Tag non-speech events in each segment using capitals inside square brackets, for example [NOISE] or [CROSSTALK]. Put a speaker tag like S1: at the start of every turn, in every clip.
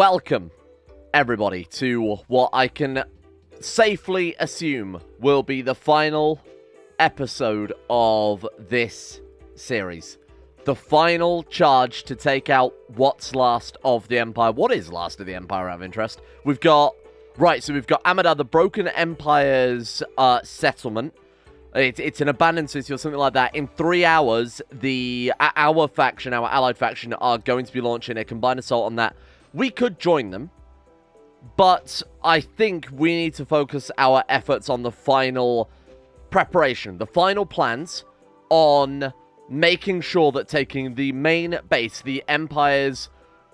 S1: Welcome, everybody, to what I can safely assume will be the final episode of this series. The final charge to take out what's last of the Empire. What is last of the Empire out of interest? We've got... Right, so we've got Amada, the Broken Empire's uh, settlement. It, it's an abandoned city or something like that. In three hours, the our faction, our allied faction, are going to be launching a combined assault on that. We could join them, but I think we need to focus our efforts on the final preparation, the final plans on making sure that taking the main base, the Empire's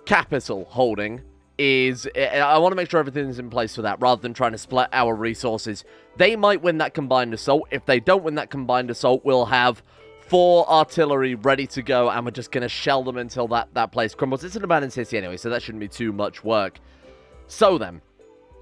S1: capital holding, is I want to make sure everything's in place for that rather than trying to split our resources. They might win that combined assault. If they don't win that combined assault, we'll have four artillery ready to go and we're just going to shell them until that, that place crumbles. It's an abandoned city anyway, so that shouldn't be too much work. So then,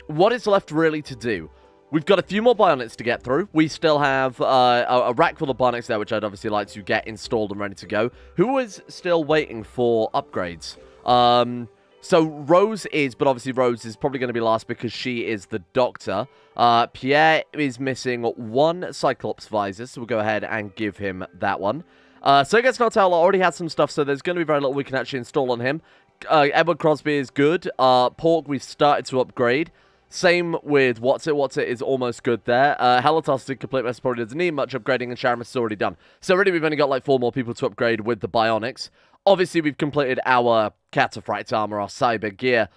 S1: what is left really to do? We've got a few more bionics to get through. We still have uh, a, a, rack full of bionics there, which I'd obviously like to get installed and ready to go. Who is still waiting for upgrades? Um, so Rose is, but obviously Rose is probably going to be last because she is the doctor. Uh, Pierre is missing one Cyclops visor, so we'll go ahead and give him that one. Uh, Sergei Snartel already has some stuff, so there's going to be very little we can actually install on him. Uh, Edward Crosby is good. Uh, Pork, we've started to upgrade. Same with What's It. What's It is almost good there. Uh, Halatos the complete mess probably doesn't need much upgrading, and Sharamus is already done. So really, we've only got like four more people to upgrade with the Bionics. Obviously, we've completed our Cataphracts armor, our cyber gear.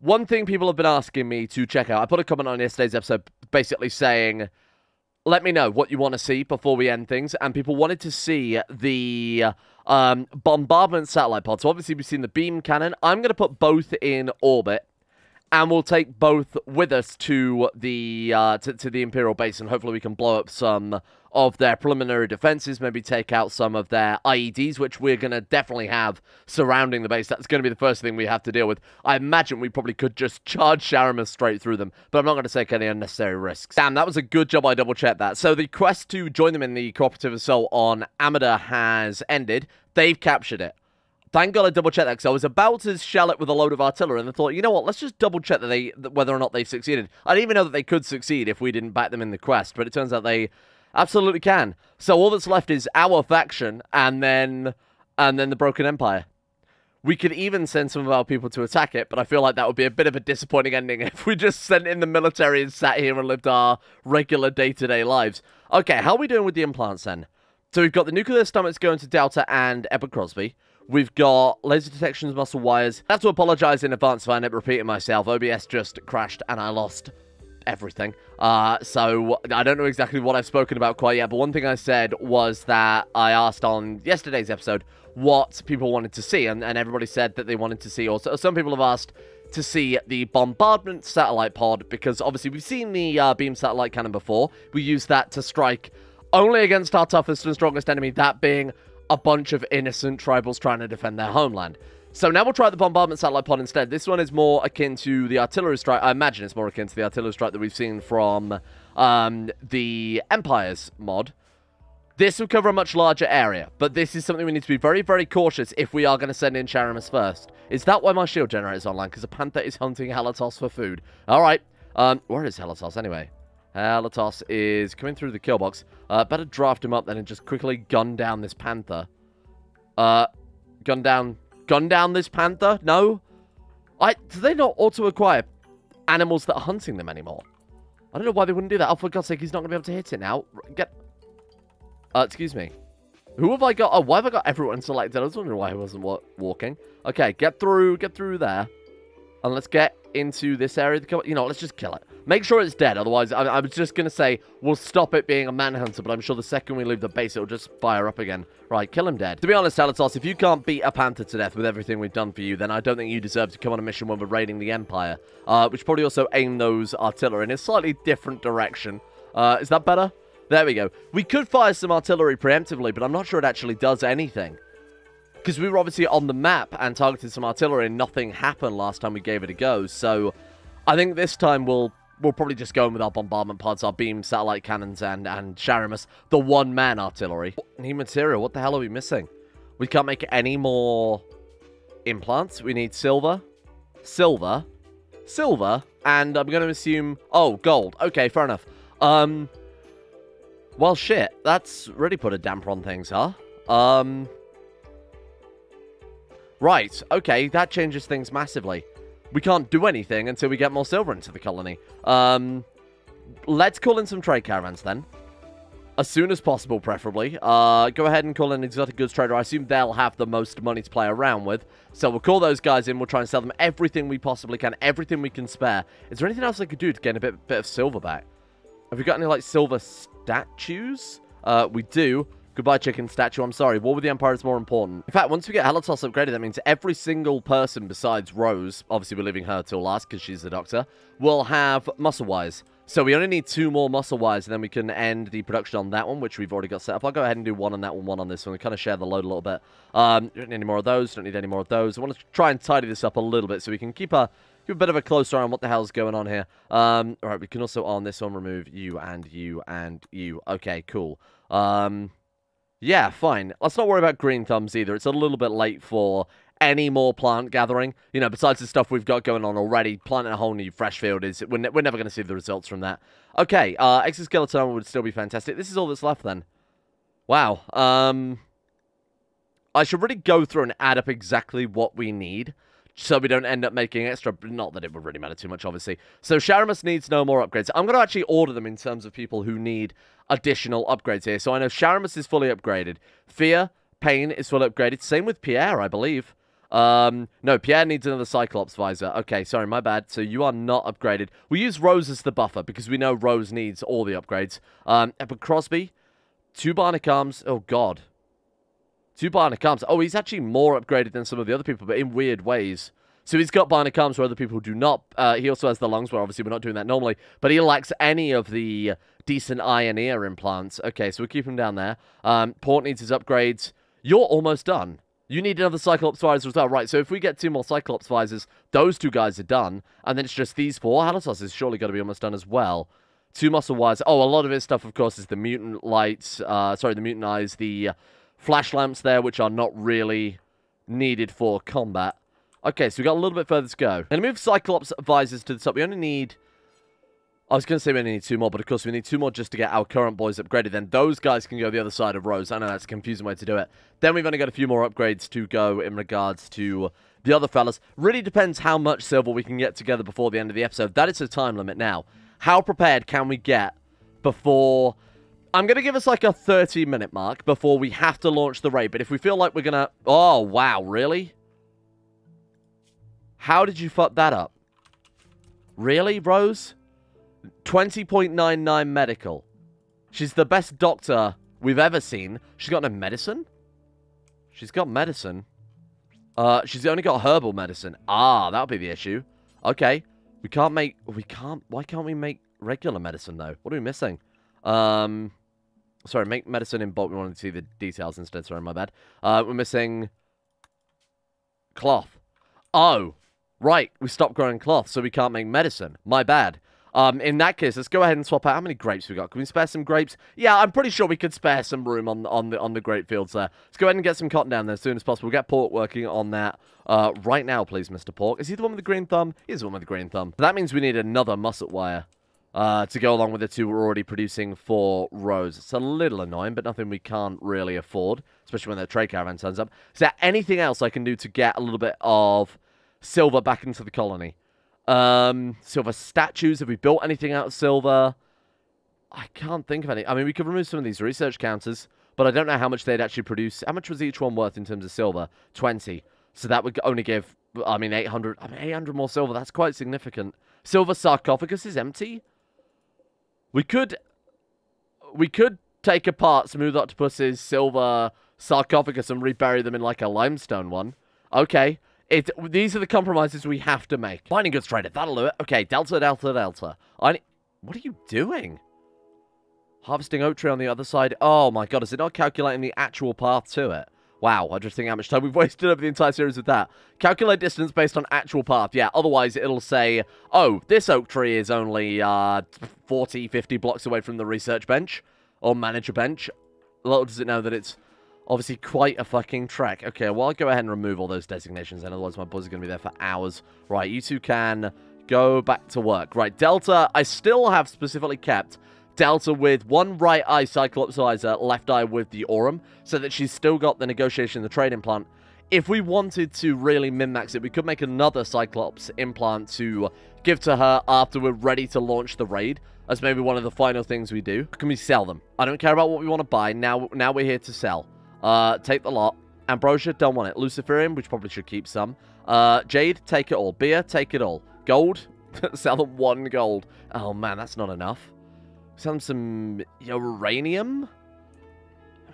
S1: One thing people have been asking me to check out, I put a comment on yesterday's episode basically saying, let me know what you want to see before we end things. And people wanted to see the um, bombardment satellite pod. So obviously, we've seen the beam cannon. I'm going to put both in orbit and we'll take both with us to the uh, to, to, the Imperial base, and hopefully we can blow up some of their preliminary defenses, maybe take out some of their IEDs, which we're going to definitely have surrounding the base. That's going to be the first thing we have to deal with. I imagine we probably could just charge Sharamus straight through them, but I'm not going to take any unnecessary risks. Damn, that was a good job I double-checked that. So the quest to join them in the cooperative assault on Amada has ended. They've captured it. Thank God I double checked that because I was about to shell it with a load of artillery, and I thought, you know what? Let's just double check that they whether or not they've succeeded. I didn't even know that they could succeed if we didn't back them in the quest, but it turns out they absolutely can. So all that's left is our faction, and then and then the Broken Empire. We could even send some of our people to attack it, but I feel like that would be a bit of a disappointing ending [LAUGHS] if we just sent in the military and sat here and lived our regular day-to-day -day lives. Okay, how are we doing with the implants then? So we've got the nuclear stomachs going to Delta and Edward Crosby. We've got laser detections, muscle wires. I have to apologize in advance if I end up repeating myself. OBS just crashed and I lost everything. Uh, so I don't know exactly what I've spoken about quite yet, but one thing I said was that I asked on yesterday's episode what people wanted to see, and, and everybody said that they wanted to see, or some people have asked to see the bombardment satellite pod, because obviously we've seen the uh, beam satellite cannon before. We use that to strike only against our toughest and strongest enemy, that being a bunch of innocent tribals trying to defend their homeland. So now we'll try the bombardment satellite pod instead. This one is more akin to the artillery strike. I imagine it's more akin to the artillery strike that we've seen from um, the Empire's mod. This will cover a much larger area, but this is something we need to be very, very cautious if we are going to send in Sharamus first. Is that why my shield generator is online? Because a panther is hunting Halatos for food. All right. Um, where is Halatos anyway? Halatos is coming through the kill box. Uh, better draft him up then and just quickly gun down this panther. Uh, gun down, gun down this panther? No? I, do they not auto-acquire animals that are hunting them anymore? I don't know why they wouldn't do that. Oh, for God's sake, he's not going to be able to hit it now. Get... Uh, excuse me. Who have I got? Oh, why have I got everyone selected? I was wondering why he wasn't walking. Okay, get through, get through there. And let's get into this area. You know, let's just kill it. Make sure it's dead, otherwise I, I was just going to say we'll stop it being a manhunter, but I'm sure the second we leave the base, it'll just fire up again. Right, kill him dead. To be honest, Alatos, if you can't beat a panther to death with everything we've done for you, then I don't think you deserve to come on a mission when we're raiding the Empire. Uh, should probably also aim those artillery in a slightly different direction. Uh, is that better? There we go. We could fire some artillery preemptively, but I'm not sure it actually does anything. Because we were obviously on the map and targeted some artillery and nothing happened last time we gave it a go. So I think this time we'll we'll probably just go in with our bombardment pods, our beam satellite cannons, and, and Sharamus, the one-man artillery. New material, what the hell are we missing? We can't make any more implants. We need silver. silver, silver, and I'm going to assume... Oh, gold. Okay, fair enough. Um, well, shit. That's really put a damper on things, huh? Um, right. Okay, that changes things massively. We can't do anything until we get more silver into the colony. Um, let's call in some trade caravans then. As soon as possible, preferably. Uh, go ahead and call in exotic goods trader. I assume they'll have the most money to play around with. So we'll call those guys in. We'll try and sell them everything we possibly can. Everything we can spare. Is there anything else I could do to get a bit, bit of silver back? Have we got any, like, silver statues? Uh, we do. Goodbye, chicken statue. I'm sorry. War with the Empire is more important. In fact, once we get Halatos upgraded, that means every single person besides Rose, obviously we're leaving her till last because she's the doctor, will have muscle wires. So we only need two more muscle wires, and then we can end the production on that one, which we've already got set up. I'll go ahead and do one on that one, one on this one. We kind of share the load a little bit. Um, don't need any more of those. Don't need any more of those. I want to try and tidy this up a little bit so we can keep a a bit of a closer eye on what the hell's going on here. Um, all right, we can also on this one remove you and you and you. Okay, cool. Um, yeah, fine. Let's not worry about green thumbs either. It's a little bit late for any more plant gathering. You know, besides the stuff we've got going on already, planting a whole new fresh field is we're, ne we're never going to see the results from that. Okay, uh, exoskeleton would still be fantastic. This is all that's left then. Wow. Um, I should really go through and add up exactly what we need so we don't end up making extra. Not that it would really matter too much, obviously. So Sharamus needs no more upgrades. I'm going to actually order them in terms of people who need additional upgrades here. So I know Sharamus is fully upgraded. Fear, Pain is fully upgraded. Same with Pierre, I believe. Um, no, Pierre needs another Cyclops visor. Okay, sorry, my bad. So you are not upgraded. We use Rose as the buffer because we know Rose needs all the upgrades. Um, but Crosby, two bionic arms. Oh, God. Two bionic arms. Oh, he's actually more upgraded than some of the other people, but in weird ways. So he's got bionic arms where other people do not. Uh, he also has the lungs where obviously we're not doing that normally. But he lacks any of the decent eye and ear implants. Okay, so we keep him down there. Um, Pork needs his upgrades. You're almost done. You need another Cyclops visor as well. Right, so if we get two more Cyclops visors, those two guys are done. And then it's just these four. Halatos is surely going to be almost done as well. Two muscle wires. Oh, a lot of his stuff, of course, is the mutant lights. Uh, sorry, the mutant eyes. The flash lamps there, which are not really needed for combat. Okay, so we got a little bit further to go. And move Cyclops visors to the top. We only need... I was going to say we only need two more, but of course we need two more just to get our current boys upgraded. Then those guys can go the other side of Rose. I know that's a confusing way to do it. Then we've only got a few more upgrades to go in regards to the other fellas. Really depends how much silver we can get together before the end of the episode. That is the time limit now. How prepared can we get before I'm going to give us like a 30 minute mark before we have to launch the raid. But if we feel like we're going to... Oh, wow. Really? How did you fuck that up? Really, Rose? 20.99 medical. She's the best doctor we've ever seen. She's got no medicine? She's got medicine. Uh, she's only got herbal medicine. Ah, that'll be the issue. Okay. We can't make... We can't... Why can't we make regular medicine, though? What are we missing? Um... Sorry, make medicine in bulk. We wanted to see the details instead. Sorry, my bad. Uh, we're missing cloth. Oh, right. We stopped growing cloth, so we can't make medicine. My bad. Um, in that case, let's go ahead and swap out. How many grapes we got? Can we spare some grapes? Yeah, I'm pretty sure we could spare some room on on the on the grape fields there. Let's go ahead and get some cotton down there as soon as possible. We'll get Pork working on that uh, right now, please, Mr. Pork. Is he the one with the green thumb? He's the one with the green thumb. that means we need another muscle wire uh, to go along with the two we're already producing for Rose. It's a little annoying, but nothing we can't really afford, especially when the trade caravan turns up. Is there anything else I can do to get a little bit of silver back into the colony? Um, silver statues. Have we built anything out of silver? I can't think of any. I mean, we could remove some of these research counters, but I don't know how much they'd actually produce. How much was each one worth in terms of silver? 20. So that would only give, I mean, 800. I mean, 800 more silver. That's quite significant. Silver sarcophagus is empty. We could... We could take apart Smooth Octopus's silver sarcophagus and rebury them in like a limestone one. Okay. It, these are the compromises we have to make. Mining goods trader, that'll do it. Okay, delta, delta, delta. I What are you doing? Harvesting oak tree on the other side. Oh my god, is it not calculating the actual path to it? Wow, I just think how much time we've [LAUGHS] wasted over the entire series with that. Calculate distance based on actual path. Yeah, otherwise it'll say, oh, this oak tree is only uh, 40, 50 blocks away from the research bench or manager bench. Little does it know that it's Obviously, quite a fucking trek. Okay, well, I'll go ahead and remove all those designations, and otherwise my buzz is going to be there for hours. Right, you two can go back to work. Right, Delta, I still have specifically kept Delta with one right eye Cyclops visor, left eye with the Aurum, so that she's still got the negotiation, the trade implant. If we wanted to really min-max it, we could make another Cyclops implant to give to her after we're ready to launch the raid. As maybe one of the final things we do. Can we sell them? I don't care about what we want to buy. Now, now we're here to sell. Uh, take the lot. Ambrosia, don't want it. Luciferium, which probably should keep some. Uh, Jade, take it all. Beer, take it all. Gold, [LAUGHS] sell them one gold. Oh man, that's not enough. Sell them some uranium.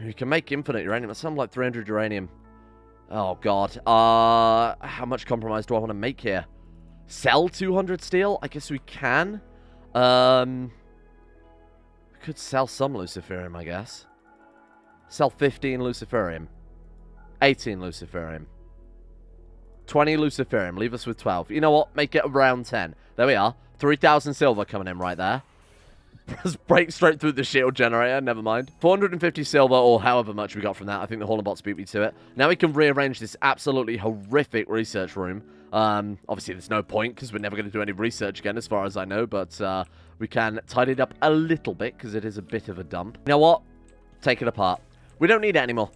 S1: We can make infinite uranium. That's something like 300 uranium. Oh god. Uh, how much compromise do I want to make here? Sell 200 steel? I guess we can. Um, we could sell some Luciferium, I guess. Sell 15 Luciferium. 18 Luciferium. 20 Luciferium. Leave us with 12. You know what? Make it around 10. There we are. 3,000 silver coming in right there. Break straight through the shield generator. Never mind. 450 silver, or however much we got from that. I think the Hornbots beat me to it. Now we can rearrange this absolutely horrific research room. Um, obviously, there's no point because we're never going to do any research again, as far as I know. But uh, we can tidy it up a little bit because it is a bit of a dump. You know what? Take it apart. We don't need it anymore.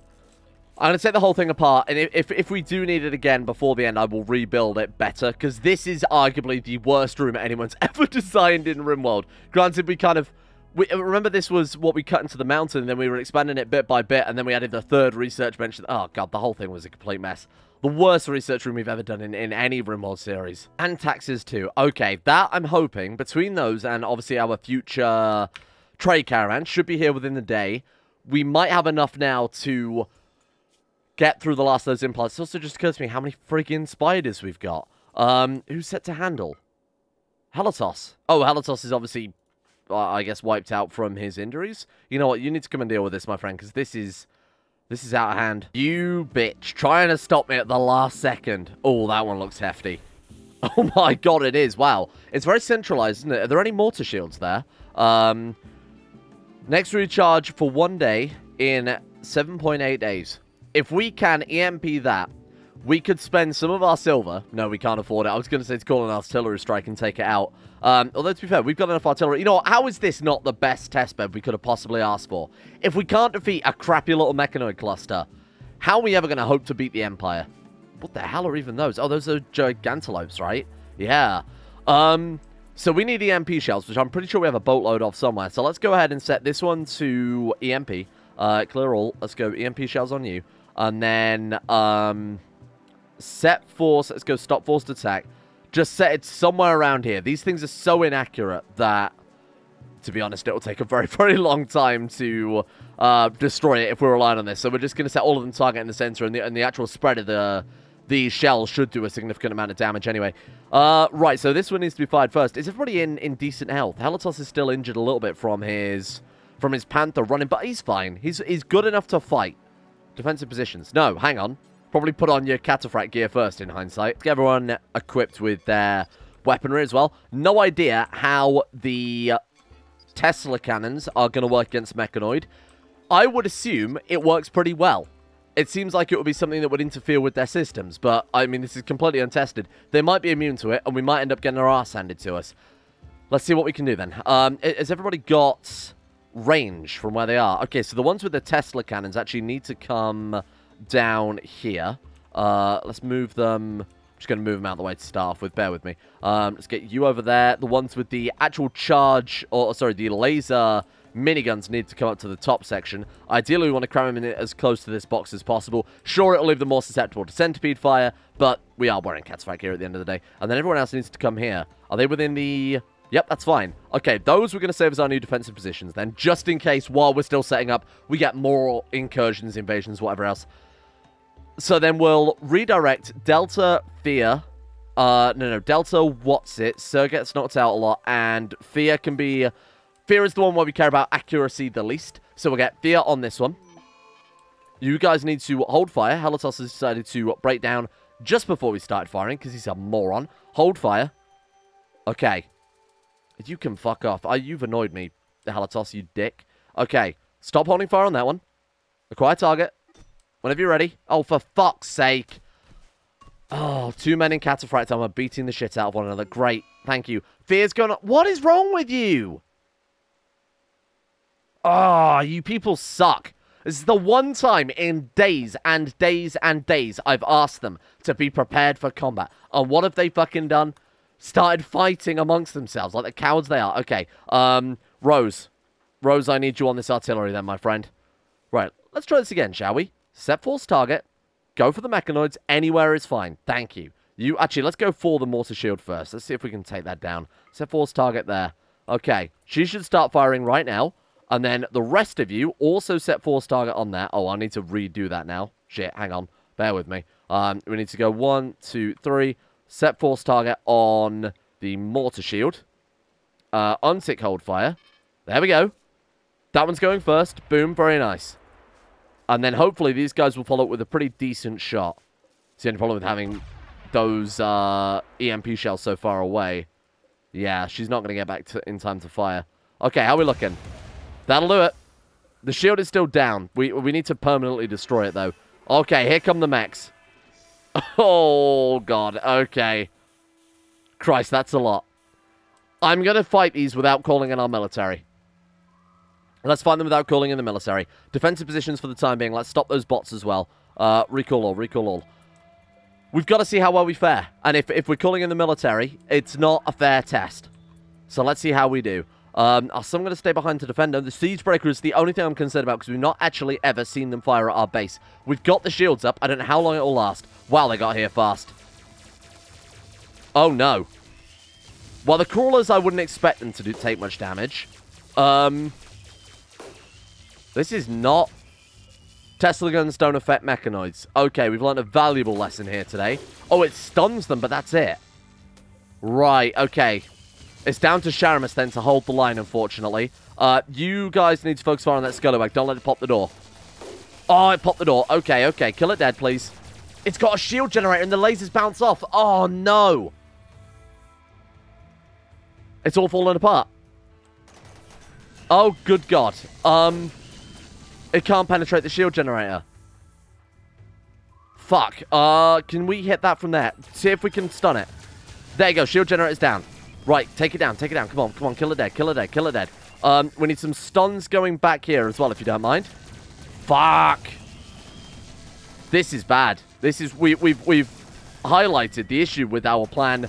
S1: I'm going to take the whole thing apart, and if, if we do need it again before the end, I will rebuild it better, because this is arguably the worst room anyone's [LAUGHS] ever designed in RimWorld. Granted, we kind of... We, remember this was what we cut into the mountain, and then we were expanding it bit by bit, and then we added the third research bench. Oh, God, the whole thing was a complete mess. The worst research room we've ever done in, in any RimWorld series. And taxes too. Okay, that I'm hoping, between those and obviously our future trade caravan, should be here within the day. We might have enough now to get through the last of those implants. It also just occurs to me how many freaking spiders we've got. Um, who's set to handle? Halatos. Oh, Halatos is obviously, uh, I guess, wiped out from his injuries. You know what? You need to come and deal with this, my friend, because this is this is out of hand. You bitch. Trying to stop me at the last second. Oh, that one looks hefty. [LAUGHS] Oh my god, it is. Wow. It's very centralized, isn't it? Are there any mortar shields there? Um, next recharge for one day in 7.8 days. If we can EMP that, we could spend some of our silver. No, we can't afford it. I was going to say to call an artillery strike and take it out. Um, although, to be fair, we've got enough artillery. You know? How is this not the best testbed we could have possibly asked for? If we can't defeat a crappy little mechanoid cluster, how are we ever going to hope to beat the Empire? What the hell are even those? Oh, those are gigantelopes, right? Yeah. Um, so we need EMP shells, which I'm pretty sure we have a boatload of somewhere. So let's go ahead and set this one to EMP. Uh, clear all. Let's go EMP shells on you. And then um, set force. Let's go stop forced attack. Just set it somewhere around here. These things are so inaccurate that, to be honest, it will take a very, [LAUGHS] very long time to uh, destroy it if we're relying on this. So we're just going to set all of them target in the center, and the, and the actual spread of the these shells should do a significant amount of damage anyway. Uh, right, so this one needs to be fired first. Is everybody in, in decent health? Halatos is still injured a little bit from his from his Panther running, but he's fine. He's, he's good enough to fight. Defensive positions. No, hang on. Probably put on your cataphract gear first in hindsight. Get everyone equipped with their weaponry as well. No idea how the Tesla cannons are going to work against Mechanoid. I would assume it works pretty well. It seems like it would be something that would interfere with their systems, but, I mean, this is completely untested. They might be immune to it, and we might end up getting our ass handed to us. Let's see what we can do then. Um, has everybody got range from where they are? Okay, so the ones with the Tesla cannons actually need to come down here. Uh, let's move them. I'm just going to move them out of the way to start off with. Bear with me. Um, let's get you over there. The ones with the actual charge, or sorry, the laser miniguns need to come up to the top section. Ideally, we want to cram them in as close to this box as possible. Sure, it'll leave them more susceptible to centipede fire, but we are wearing cataphract here at the end of the day. And then everyone else needs to come here. Are they within the... Yep, that's fine. Okay, those we're going to save as our new defensive positions then, just in case while we're still setting up, we get more incursions, invasions, whatever else. So then we'll redirect Delta, Fear. Uh, no, no, Delta, what's it? Sir gets knocked out a lot, and Fear can be... Fear is the one where we care about accuracy the least. So we'll get Fear on this one. You guys need to hold fire. Halatos has decided to break down just before we started firing, because he's a moron. Hold fire. Okay. You can fuck off. Uh, you've annoyed me, Halatos, you dick. Okay. Stop holding fire on that one. Acquire target. Whenever you're ready. Oh, for fuck's sake. Oh, two men in cataphract armor beating the shit out of one another. Great. Thank you. Fear's going on. What is wrong with you? Oh, you people suck. This is the one time in days and days and days I've asked them to be prepared for combat. And what have they fucking done? Started fighting amongst themselves like the cowards they are. Okay, um, Rose. Rose, I need you on this artillery then, my friend. Right, let's try this again, shall we? Set force target. Go for the mechanoids. Anywhere is fine. Thank you. You Actually, let's go for the mortar shield first. Let's see if we can take that down. Set force target there. Okay, she should start firing right now. And then the rest of you also set force target on there. Oh, I need to redo that now. Shit, hang on. Bear with me. Um, we need to go one, two, three. Set force target on the mortar shield. Uh, untick hold fire. There we go. That one's going first. Boom, very nice. And then hopefully these guys will follow up with a pretty decent shot. It's the only problem with having those uh, EMP shells so far away. Yeah, she's not going to get back to, in time to fire. Okay, how are we looking? That'll do it. The shield is still down. We, we need to permanently destroy it, though. Okay, here come the mechs. [LAUGHS] Oh, God. Okay. Christ, that's a lot. I'm going to fight these without calling in our military. Let's find them without calling in the military. Defensive positions for the time being. Let's stop those bots as well. Uh, recall all, recall all. We've got to see how well we fare. And if, if we're calling in the military, it's not a fair test. So let's see how we do. Um, so I'm going to stay behind to defend them. The Siege Breaker is the only thing I'm concerned about because we've not actually ever seen them fire at our base. We've got the shields up. I don't know how long it will last. Wow, they got here fast. Oh, no. Well, the Crawlers, I wouldn't expect them to do, take much damage. Um, this is not Tesla guns don't affect mechanoids. Okay, we've learned a valuable lesson here today. Oh, it stuns them, but that's it. Right, okay. It's down to Sharamus then to hold the line, unfortunately. Uh, you guys need to focus on that Scallywag. Don't let it pop the door. Oh, it popped the door. Okay, okay. Kill it dead, please. It's got a shield generator and the lasers bounce off. Oh, no. It's all falling apart. Oh, good God. Um, It can't penetrate the shield generator. Fuck. Uh, can we hit that from there? See if we can stun it. There you go. Shield generator's down. Right, take it down, take it down. Come on, come on, kill it dead, kill it dead, kill it dead. Um, we need some stuns going back here as well, if you don't mind. Fuck. This is bad. This is, we, we've, we've highlighted the issue with our plan.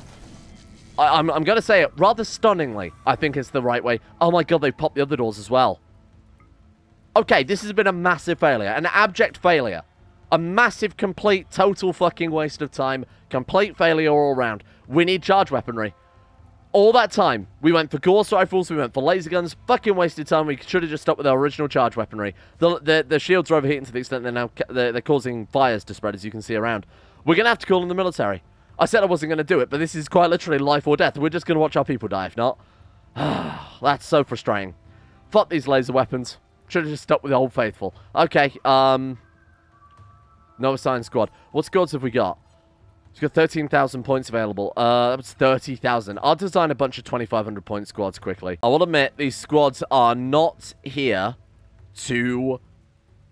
S1: I, I'm, I'm going to say it rather stunningly. I think it's the right way. Oh my god, they've popped the other doors as well. Okay, this has been a massive failure. An abject failure. A massive, complete, total fucking waste of time. Complete failure all around. We need charge weaponry all that time, we went for Gauss rifles, we went for laser guns, fucking wasted time. We should have just stopped with our original charge weaponry. The, the, the shields are overheating to the extent they're now they're, they're causing fires to spread, as you can see around. We're going to have to call in the military. I said I wasn't going to do it, but this is quite literally life or death. We're just going to watch our people die, if not. [SIGHS] That's so frustrating. Fuck these laser weapons. Should have just stopped with the Old Faithful. Okay, um... No Science Squad. What squads have we got? It's got 13,000 points available. Uh, that's 30,000. I'll design a bunch of 2,500 point squads quickly. I will admit, these squads are not here to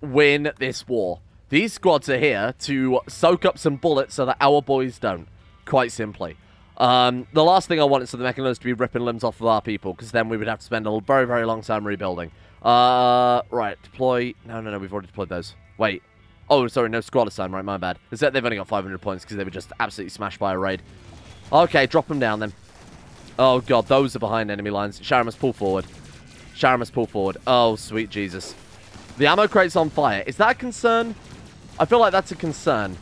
S1: win this war. These squads are here to soak up some bullets so that our boys don't. Quite simply. Um, the last thing I want is for the Mechanoids to be ripping limbs off of our people, because then we would have to spend a very, very long time rebuilding. Uh, right, deploy... No, no, no, we've already deployed those. Wait, Oh, sorry, no squad assigned, right, my bad. Is that they've only got 500 points because they were just absolutely smashed by a raid. Okay, drop them down then. Oh, God, those are behind enemy lines. Sharamus, pull forward. Sharamus, pull forward. Oh, sweet Jesus. The ammo crate's on fire. Is that a concern? I feel like that's a concern.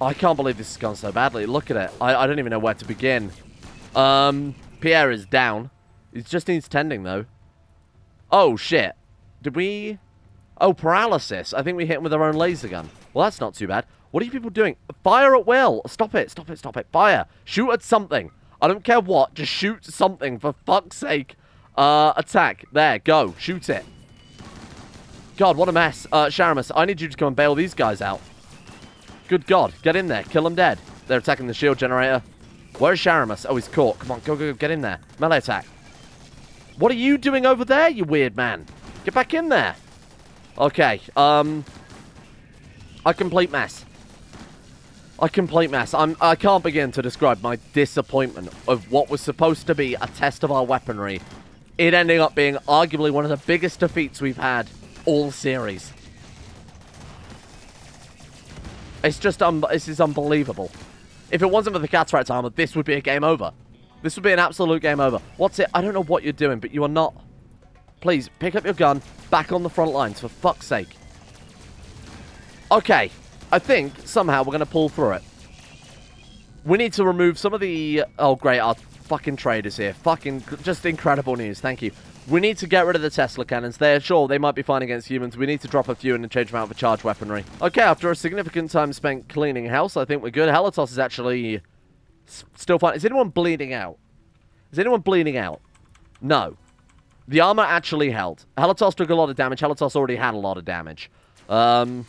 S1: I can't believe this has gone so badly. Look at it. I, I don't even know where to begin. Um, Pierre is down. He just needs tending, though. Oh, shit. Did we... Oh, paralysis. I think we hit him with our own laser gun. Well, that's not too bad. What are you people doing? Fire at will. Stop it. Stop it. Stop it. Fire. Shoot at something. I don't care what. Just shoot something, for fuck's sake. Uh, attack. There. Go. Shoot it. God, what a mess. Uh, Sharamus, I need you to come and bail these guys out. Good God. Get in there. Kill them dead. They're attacking the shield generator. Where's Sharamus? Oh, he's caught. Come on. Go, go, go. Get in there. Melee attack. What are you doing over there, you weird man? Get back in there. Okay, um, A complete mess. A complete mess. I'm, I can't begin to describe my disappointment of what was supposed to be a test of our weaponry. It ending up being arguably one of the biggest defeats we've had all series. It's just, um, this is unbelievable. If it wasn't for the Cataphract's armor, this would be a game over. This would be an absolute game over. What's it? I don't know what you're doing, but you are not... Please, pick up your gun, back on the front lines, for fuck's sake. Okay, I think somehow we're going to pull through it. We need to remove some of the... Oh, great, our fucking traders here. Fucking, just incredible news, thank you. We need to get rid of the Tesla cannons. They're sure they might be fine against humans. We need to drop a few and change them out for charge weaponry. Okay, after a significant time spent cleaning house, I think we're good. Helios is actually still fine. Is anyone bleeding out? Is anyone bleeding out? No. The armor actually held. Helios took a lot of damage. Helios already had a lot of damage. Um,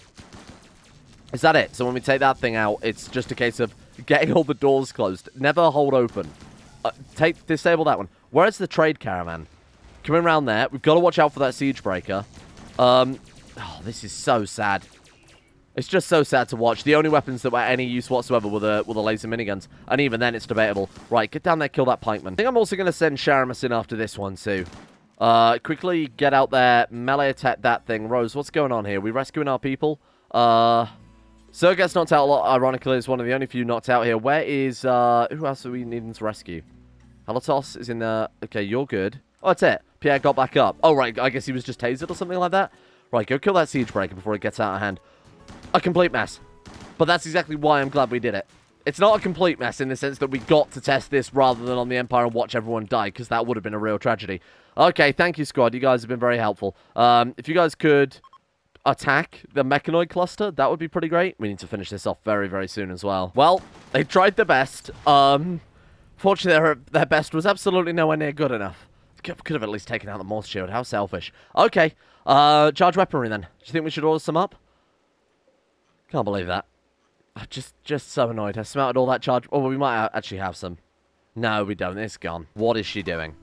S1: is that it? So when we take that thing out, it's just a case of getting all the doors closed. Never hold open. Uh, take Disable that one. Where's the trade caravan? Coming around there. We've got to watch out for that siege breaker. Um, oh, this is so sad. It's just so sad to watch. The only weapons that were any use whatsoever were the, were the laser miniguns. And even then, it's debatable. Right, get down there, kill that pikeman. I think I'm also going to send Sharamus in after this one, too. Uh, quickly get out there, melee attack that thing. Rose, what's going on here? we rescuing our people? Uh, Sir gets knocked out a lot, ironically, is one of the only few knocked out here. Where is, uh, who else are we needing to rescue? Halatos is in there. Okay, you're good. Oh, that's it. Pierre got back up. Oh, right, I guess he was just tasered or something like that. Right, go kill that siege breaker before it gets out of hand. A complete mess. But that's exactly why I'm glad we did it. It's not a complete mess in the sense that we got to test this rather than on the Empire and watch everyone die, because that would have been a real tragedy. Okay, thank you, squad. You guys have been very helpful. Um, if you guys could attack the mechanoid cluster, that would be pretty great. We need to finish this off very, very soon as well. Well, they tried their best. Um, fortunately, their, their best was absolutely nowhere near good enough. Could have at least taken out the mortar shield. How selfish. Okay. Uh, charge weaponry then. Do you think we should order some up? Can't believe that. I'm just, just so annoyed. I smelted all that charge. Oh, we might actually have some. No, we don't. It's gone. What is she doing?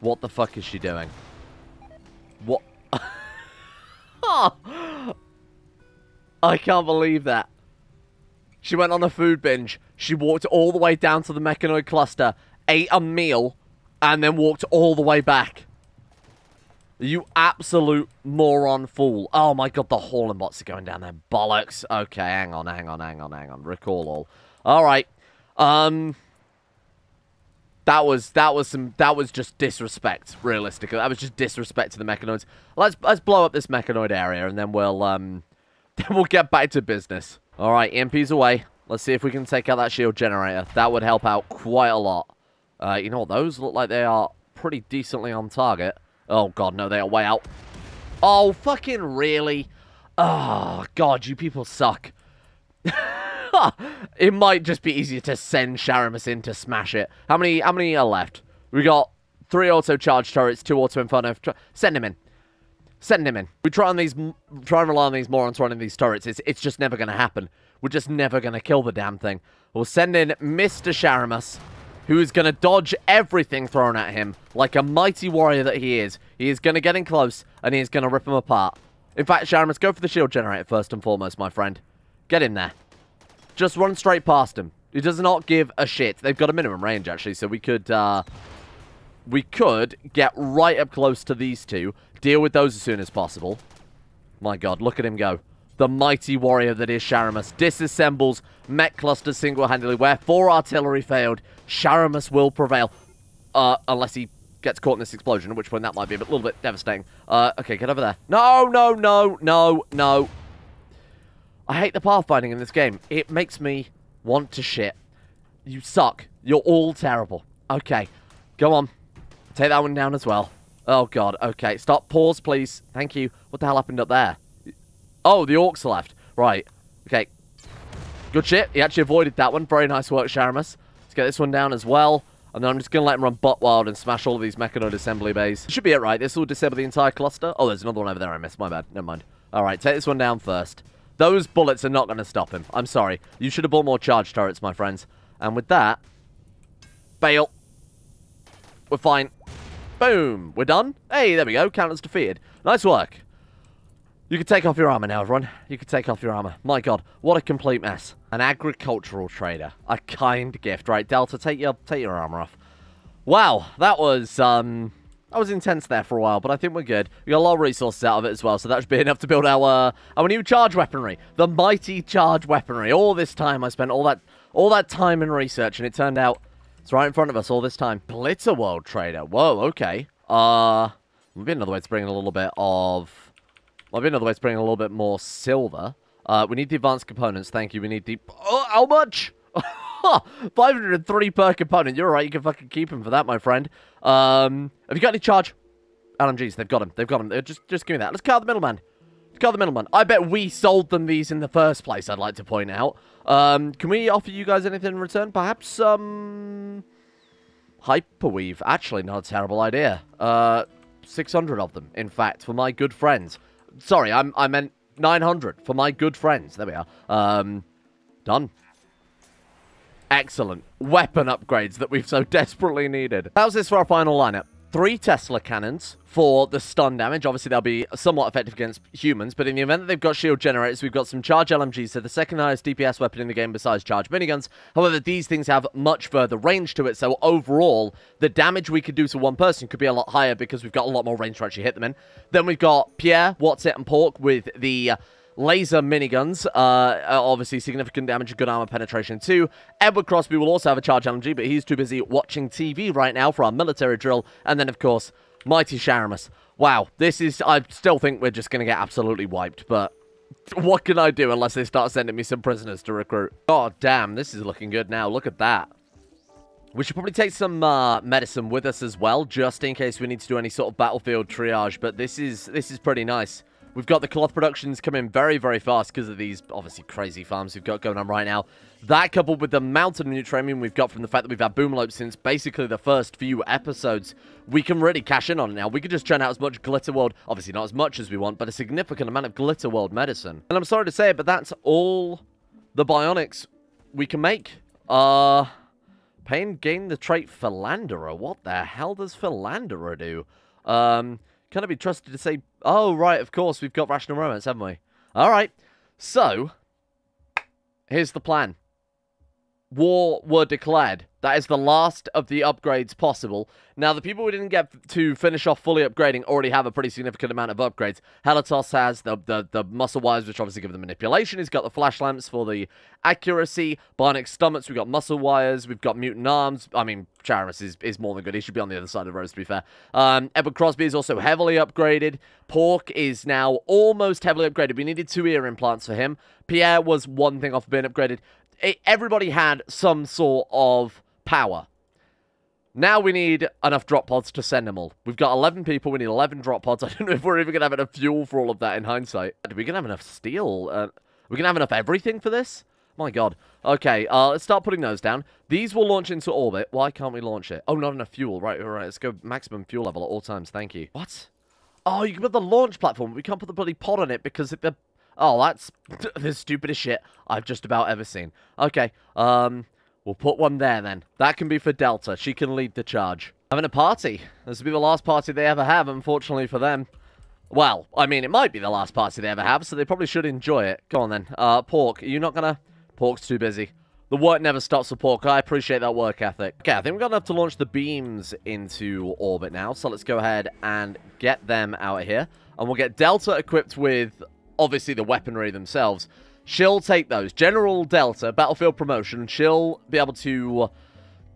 S1: What the fuck is she doing? What? [LAUGHS] I can't believe that. She went on a food binge. She walked all the way down to the mechanoid cluster, ate a meal, and then walked all the way back. You absolute moron fool. Oh my god, the hauling bots are going down there. Bollocks. Okay, hang on, hang on, hang on, hang on. Recall all. Alright. Um that was that was some that was just disrespect, realistically. That was just disrespect to the mechanoids. Let's let's blow up this mechanoid area and then we'll um [LAUGHS] then we'll get back to business. Alright, EMP's away. Let's see if we can take out that shield generator. That would help out quite a lot. Uh, you know what? Those look like they are pretty decently on target. Oh, God, no, they are way out. Oh, fucking really? Oh, God, you people suck. [LAUGHS] it might just be easier to send Sharamus in to smash it. How many How many are left? We got three auto charge turrets, two auto inferno. Send him in. Send him in. We try on these, try and rely on these morons running these turrets. It's, it's just never going to happen. We're just never going to kill the damn thing. We'll send in Mr. Sharamus who is going to dodge everything thrown at him like a mighty warrior that he is. He is going to get in close, and he is going to rip him apart. In fact, Sharon, let's go for the shield generator first and foremost, my friend. Get in there. Just run straight past him. He does not give a shit. They've got a minimum range, actually, so we could, uh, we could get right up close to these two, deal with those as soon as possible. My god, look at him go. The mighty warrior that is Sharamus disassembles mech clusters single-handedly. Where four artillery failed, Sharamus will prevail. Uh, unless he gets caught in this explosion, at which point that might be a little bit devastating. Uh, okay, get over there. No, no, no, no, no. I hate the pathfinding in this game. It makes me want to shit. You suck. You're all terrible. Okay, go on. Take that one down as well. Oh, God. Okay, stop. Pause, please. Thank you. What the hell happened up there? Oh, the orcs left. Right. Okay. Good shit. He actually avoided that one. Very nice work, Sharamus. Let's get this one down as well. And then I'm just going to let him run butt wild and smash all of these Mechanoid assembly bays. Should be it, right? This will disable the entire cluster. Oh, there's another one over there I missed. My bad. Never mind. All right, take this one down first. Those bullets are not going to stop him. I'm sorry. You should have bought more charge turrets, my friends. And with that, bail. We're fine. Boom. We're done. Hey, there we go. Counters defeated. Nice work. You can take off your armor now, everyone. You can take off your armor. My god, what a complete mess. An agricultural trader. A kind gift. Right, Delta, take your take your armor off. Wow, that was um that was intense there for a while, but I think we're good. We got a lot of resources out of it as well, so that should be enough to build our our new charge weaponry. The mighty charge weaponry. All this time I spent all that all that time in research, and it turned out it's right in front of us all this time. Glitter World Trader. Whoa, okay. Uh, maybe another way to bring in a little bit of... Maybe another way to bring in a little bit more silver. Uh, we need the advanced components. Thank you. We need the... Oh, how much? [LAUGHS] 503 per component. You're right. You can fucking keep them for that, my friend. Um, have you got any charge? LMGs. They've got them. They've got them. Just, just give me that. Let's cut the middleman. Let's cut the middleman. I bet we sold them these in the first place, I'd like to point out. Um, can we offer you guys anything in return? Perhaps some... Um, Hyperweave. Actually, not a terrible idea. Uh, 600 of them, in fact, for my good friends. Sorry, I'm, I meant 900 for my good friends. There we are. Um, done. Excellent. Weapon upgrades that we've so [LAUGHS] desperately needed. How's this for our final lineup? Three Tesla cannons for the stun damage. Obviously, they'll be somewhat effective against humans, but in the event that they've got shield generators, we've got some charge LMGs, so the second highest DPS weapon in the game besides charge miniguns. However, these things have much further range to it, so overall, the damage we could do to one person could be a lot higher because we've got a lot more range to actually hit them in. Then we've got Pierre, What's It, and Pork with the uh, laser miniguns, uh, obviously significant damage good armor penetration too. Edward Crosby will also have a charge LMG, but he's too busy watching TV right now for our military drill. And then, of course, Mighty Sharamus. Wow, this is... I still think we're just going to get absolutely wiped, but... What can I do unless they start sending me some prisoners to recruit? God damn, this is looking good now. Look at that. We should probably take some uh, medicine with us as well, just in case we need to do any sort of battlefield triage. But this is this is pretty nice. We've got the cloth productions coming very, very fast because of these, obviously, crazy farms we've got going on right now. That coupled with the mountain neutroamine we've got from the fact that we've had Boomlope since basically the first few episodes, we can really cash in on it now. We could just churn out as much Glitter World, obviously not as much as we want, but a significant amount of Glitter World medicine. And I'm sorry to say it, but that's all the bionics we can make. Uh, Pain gain the trait Philanderer. What the hell does Philanderer do? Um... Can I be trusted to say... Oh, right, of course, we've got Rational Romance, haven't we? All right. So, here's the plan. War were declared. That is the last of the upgrades possible. Now, the people we didn't get to finish off fully upgrading already have a pretty significant amount of upgrades. Helios has the, the, the muscle wires, which obviously give them manipulation. He's got the flash lamps for the accuracy. Bionic stomachs, we've got muscle wires. We've got mutant arms. I mean, Sharamus is, is more than good. He should be on the other side of the road, to be fair. Um, Edward Crosby is also heavily upgraded. Pork is now almost heavily upgraded. We needed two ear implants for him. Pierre was one thing off being upgraded. It, everybody had some sort of power. Now we need enough drop pods to send them all. We've got 11 people. We need 11 drop pods. [LAUGHS] I don't know if we're even going to have enough fuel for all of that in hindsight. Are we going to have enough steel? Uh, we're going to have enough everything for this? My god. Okay, uh, let's start putting those down. These will launch into orbit. Why can't we launch it? Oh, not enough fuel. Right, all right. Let's go maximum fuel level at all times. Thank you. What? Oh, you can put the launch platform. We can't put the bloody pod on it because the... Oh, that's the stupidest shit I've just about ever seen. Okay, um... We'll put one there then. That can be for Delta. She can lead the charge. Having a party. This will be the last party they ever have, unfortunately for them. Well, I mean, it might be the last party they ever have, so they probably should enjoy it. Go on then. Uh, Pork, are you not gonna... Pork's too busy. The work never stops for Pork. I appreciate that work ethic. Okay, I think we've got enough to launch the beams into orbit now, so let's go ahead and get them out of here. And we'll get Delta equipped with, obviously, the weaponry themselves. She'll take those. General Delta, Battlefield Promotion, she'll be able to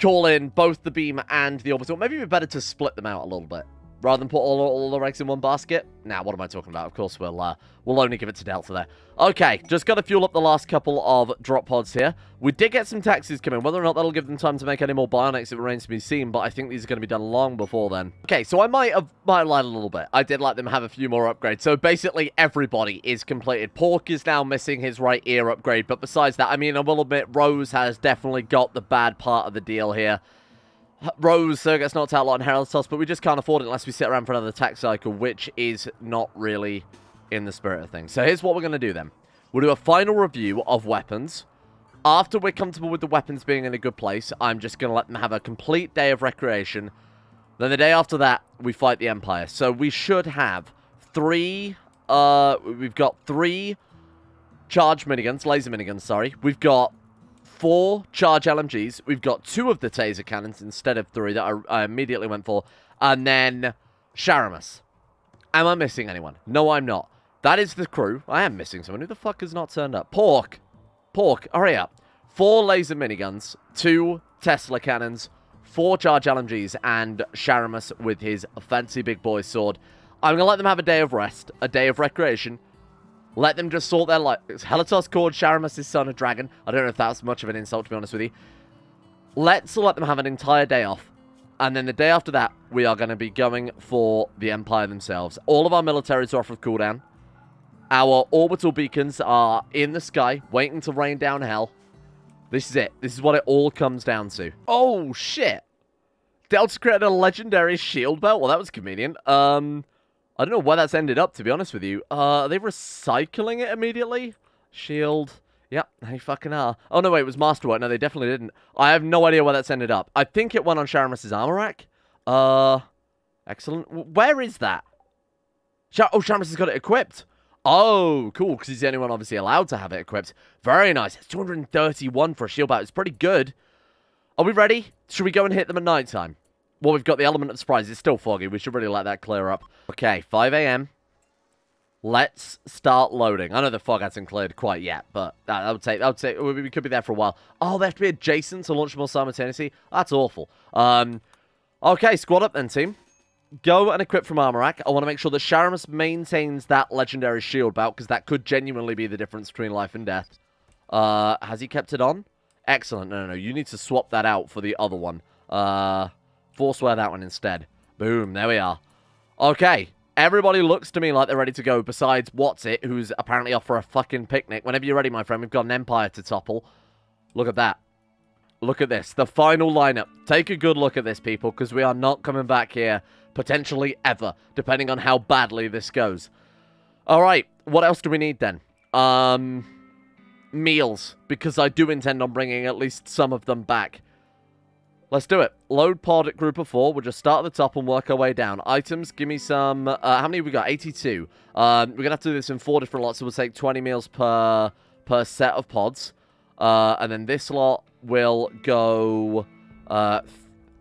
S1: call in both the beam and the orbital. Maybe it'd be better to split them out a little bit. Rather than put all, all the eggs in one basket? Now, nah, what am I talking about? Of course, we'll uh, we'll only give it to Delta there. Okay, just got to fuel up the last couple of drop pods here. We did get some taxis coming. Whether or not that'll give them time to make any more bionics, it remains to be seen, but I think these are going to be done long before then. Okay, so I might have, might lied a little bit. I did let them have a few more upgrades. So basically, everybody is completed. Pork is now missing his right ear upgrade, but besides that, I mean, I will admit, Rose has definitely got the bad part of the deal here. Rose uh, gets knocked out a lot in Herald Toss, but we just can't afford it unless we sit around for another attack cycle, which is not really in the spirit of things. So here's what we're going to do then. We'll do a final review of weapons. After we're comfortable with the weapons being in a good place, I'm just going to let them have a complete day of recreation. Then the day after that, we fight the Empire. So we should have three uh, we've got three charge miniguns, laser miniguns, sorry. We've got four charge LMGs. We've got two of the taser cannons instead of three that I, I immediately went for. And then Sharamus. Am I missing anyone? No, I'm not. That is the crew. I am missing someone. Who the fuck has not turned up? Pork. Pork, hurry up. Four laser miniguns, two Tesla cannons, four charge LMGs, and Sharamus with his fancy big boy sword. I'm going to let them have a day of rest, a day of recreation. Let them just sort their life. Helios called Sharamus' son a dragon. I don't know if that's much of an insult, to be honest with you. Let's let them have an entire day off. And then the day after that, we are going to be going for the Empire themselves. All of our militaries are off of cooldown. Our orbital beacons are in the sky, waiting to rain down hell. This is it. This is what it all comes down to. Oh, shit. Delta created a legendary shield belt. Well, that was convenient. Um, I don't know where that's ended up, to be honest with you. Uh, are they recycling it immediately? Shield. Yep, they fucking are. Oh, no, wait, it was Masterwork. No, they definitely didn't. I have no idea where that's ended up. I think it went on Sharamus's armor rack. Uh, excellent. Where is that? Oh, Sharamus has got it equipped. Oh, cool, because he's the only one obviously allowed to have it equipped. Very nice. It's 231 for a shield bat. It's pretty good. Are we ready? Should we go and hit them at night time? Well, we've got the element of surprise. It's still foggy. We should really let that clear up. Okay, 5 a.m. Let's start loading. I know the fog hasn't cleared quite yet, but that, that would take, that would take, we could be there for a while. Oh, they have to be adjacent to launch more simultaneously? That's awful. Um, okay, squad up then, team. Go and equip from armor rack. I want to make sure that Sharamus maintains that legendary shield belt, because that could genuinely be the difference between life and death. Uh, has he kept it on? Excellent. No, no, no. You need to swap that out for the other one. Uh, force wear that one instead. Boom. There we are. Okay. Everybody looks to me like they're ready to go, besides What's It, who's apparently off for a fucking picnic. Whenever you're ready, my friend, we've got an empire to topple. Look at that. Look at this. The final lineup. Take a good look at this, people, because we are not coming back here potentially ever, depending on how badly this goes. All right. What else do we need then? Um, meals, because I do intend on bringing at least some of them back. Let's do it. Load pod at group of four. We'll just start at the top and work our way down. Items, give me some... Uh, how many we got? 82. Um, we're going to have to do this in four different lots, so we'll take 20 meals per per set of pods. Uh, and then this lot will go... Uh,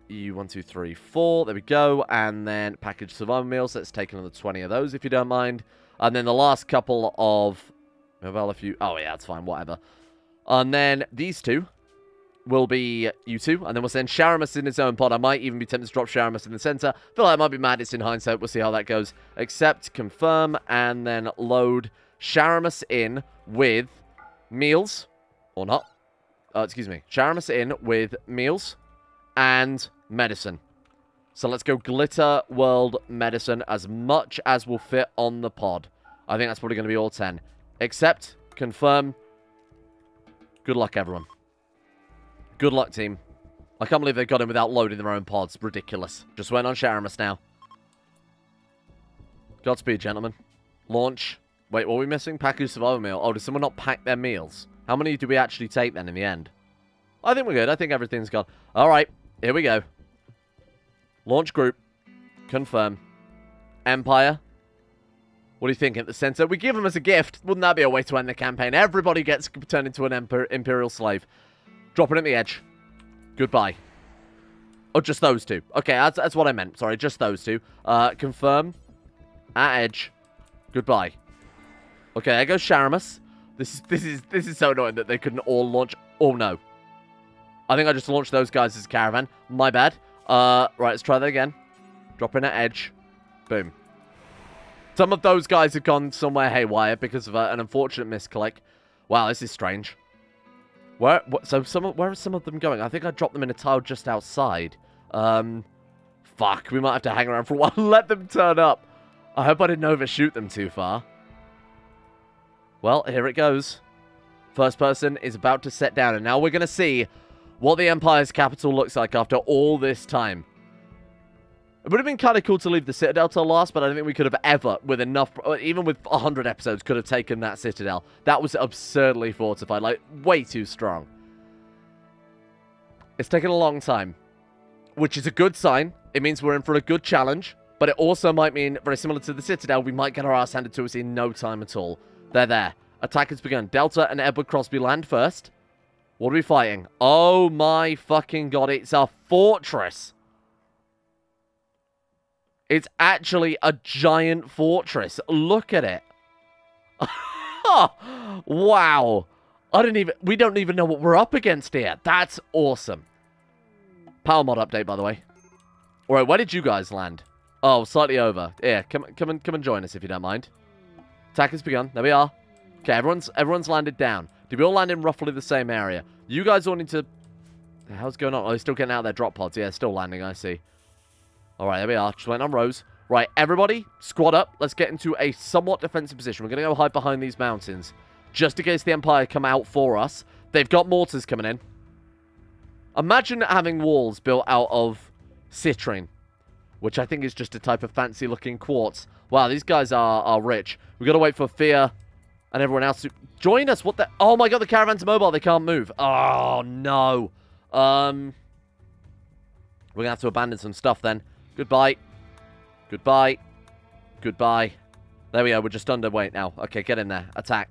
S1: you one, two, three, four. There we go. And then package survival meals. Let's take another 20 of those, if you don't mind. And then the last couple of... Well, if you... Oh, yeah, that's fine. Whatever. And then these two will be you two, and then we'll send Sharamus in his own pod. I might even be tempted to drop Sharamus in the center. feel like I might be madness in hindsight. We'll see how that goes. Accept, confirm, and then load Sharamus in with meals, or not. Uh, excuse me. Sharamus in with meals and medicine. So let's go Glitter World Medicine as much as will fit on the pod. I think that's probably going to be all 10. Accept, confirm. Good luck, everyone. Good luck, team. I can't believe they got him without loading their own pods. Ridiculous. Just went on Sharamus now. Godspeed, gentlemen. Launch. Wait, what are we missing? Package survival meal. Oh, did someone not pack their meals? How many do we actually take then in the end? I think we're good. I think everything's gone. All right. Here we go. Launch group. Confirm. Empire. What do you think at the center? We give them as a gift. Wouldn't that be a way to end the campaign? Everybody gets turned into an Imperial slave. Dropping at the edge. Goodbye. Oh, just those two. Okay, that's, that's what I meant. Sorry, just those two. Uh, confirm. At edge. Goodbye. Okay, there goes Sharamus. This is this is this is so annoying that they couldn't all launch. Oh no. I think I just launched those guys as a caravan. My bad. Uh, right, let's try that again. Drop in at edge. Boom. Some of those guys have gone somewhere haywire because of uh, an unfortunate misclick. Wow, this is strange. Where? What, so some where are some of them going? I think I dropped them in a tile just outside. Um, fuck. We might have to hang around for a [LAUGHS] while. Let them turn up. I hope I didn't overshoot them too far. Well, here it goes. First person is about to set down, and now we're going to see what the Empire's capital looks like after all this time. It would have been kind of cool to leave the Citadel till last, but I don't think we could have ever, with enough, even with 100 episodes, could have taken that Citadel. That was absurdly fortified, like, way too strong. It's taken a long time, which is a good sign. It means we're in for a good challenge. But it also might mean, very similar to the Citadel, we might get our ass handed to us in no time at all. They're there. Attack has begun. Delta and Edward Crosby land first. What are we fighting? Oh my fucking god, it's a fortress. It's actually a giant fortress. Look at it. [LAUGHS] wow. I don't even, we don't even know what we're up against here. That's awesome. Power mod update, by the way. All right, where did you guys land? Oh, slightly over. Yeah, come, come and come and join us if you don't mind. Attack has begun. There we are. Okay, everyone's everyone's landed down. Did we all land in roughly the same area? You guys all need to... Hell's going on? Oh, they're still getting out of their drop pods. Yeah, still landing, I see. All right, there we are. Just went on rows. Right, everybody, squad up. Let's get into a somewhat defensive position. We're going to go hide behind these mountains. Just in case the Empire come out for us. They've got mortars coming in. Imagine having walls built out of citrine. Which I think is just a type of fancy-looking quartz. Wow, these guys are, are rich. We've got to wait for Fear and everyone else to join us. What the... Oh my god, the caravan's mobile. They can't move. Oh, no. Um, We're going to have to abandon some stuff then. Goodbye. Goodbye. Goodbye. There we are. We're just underweight now. Okay, get in there. Attack.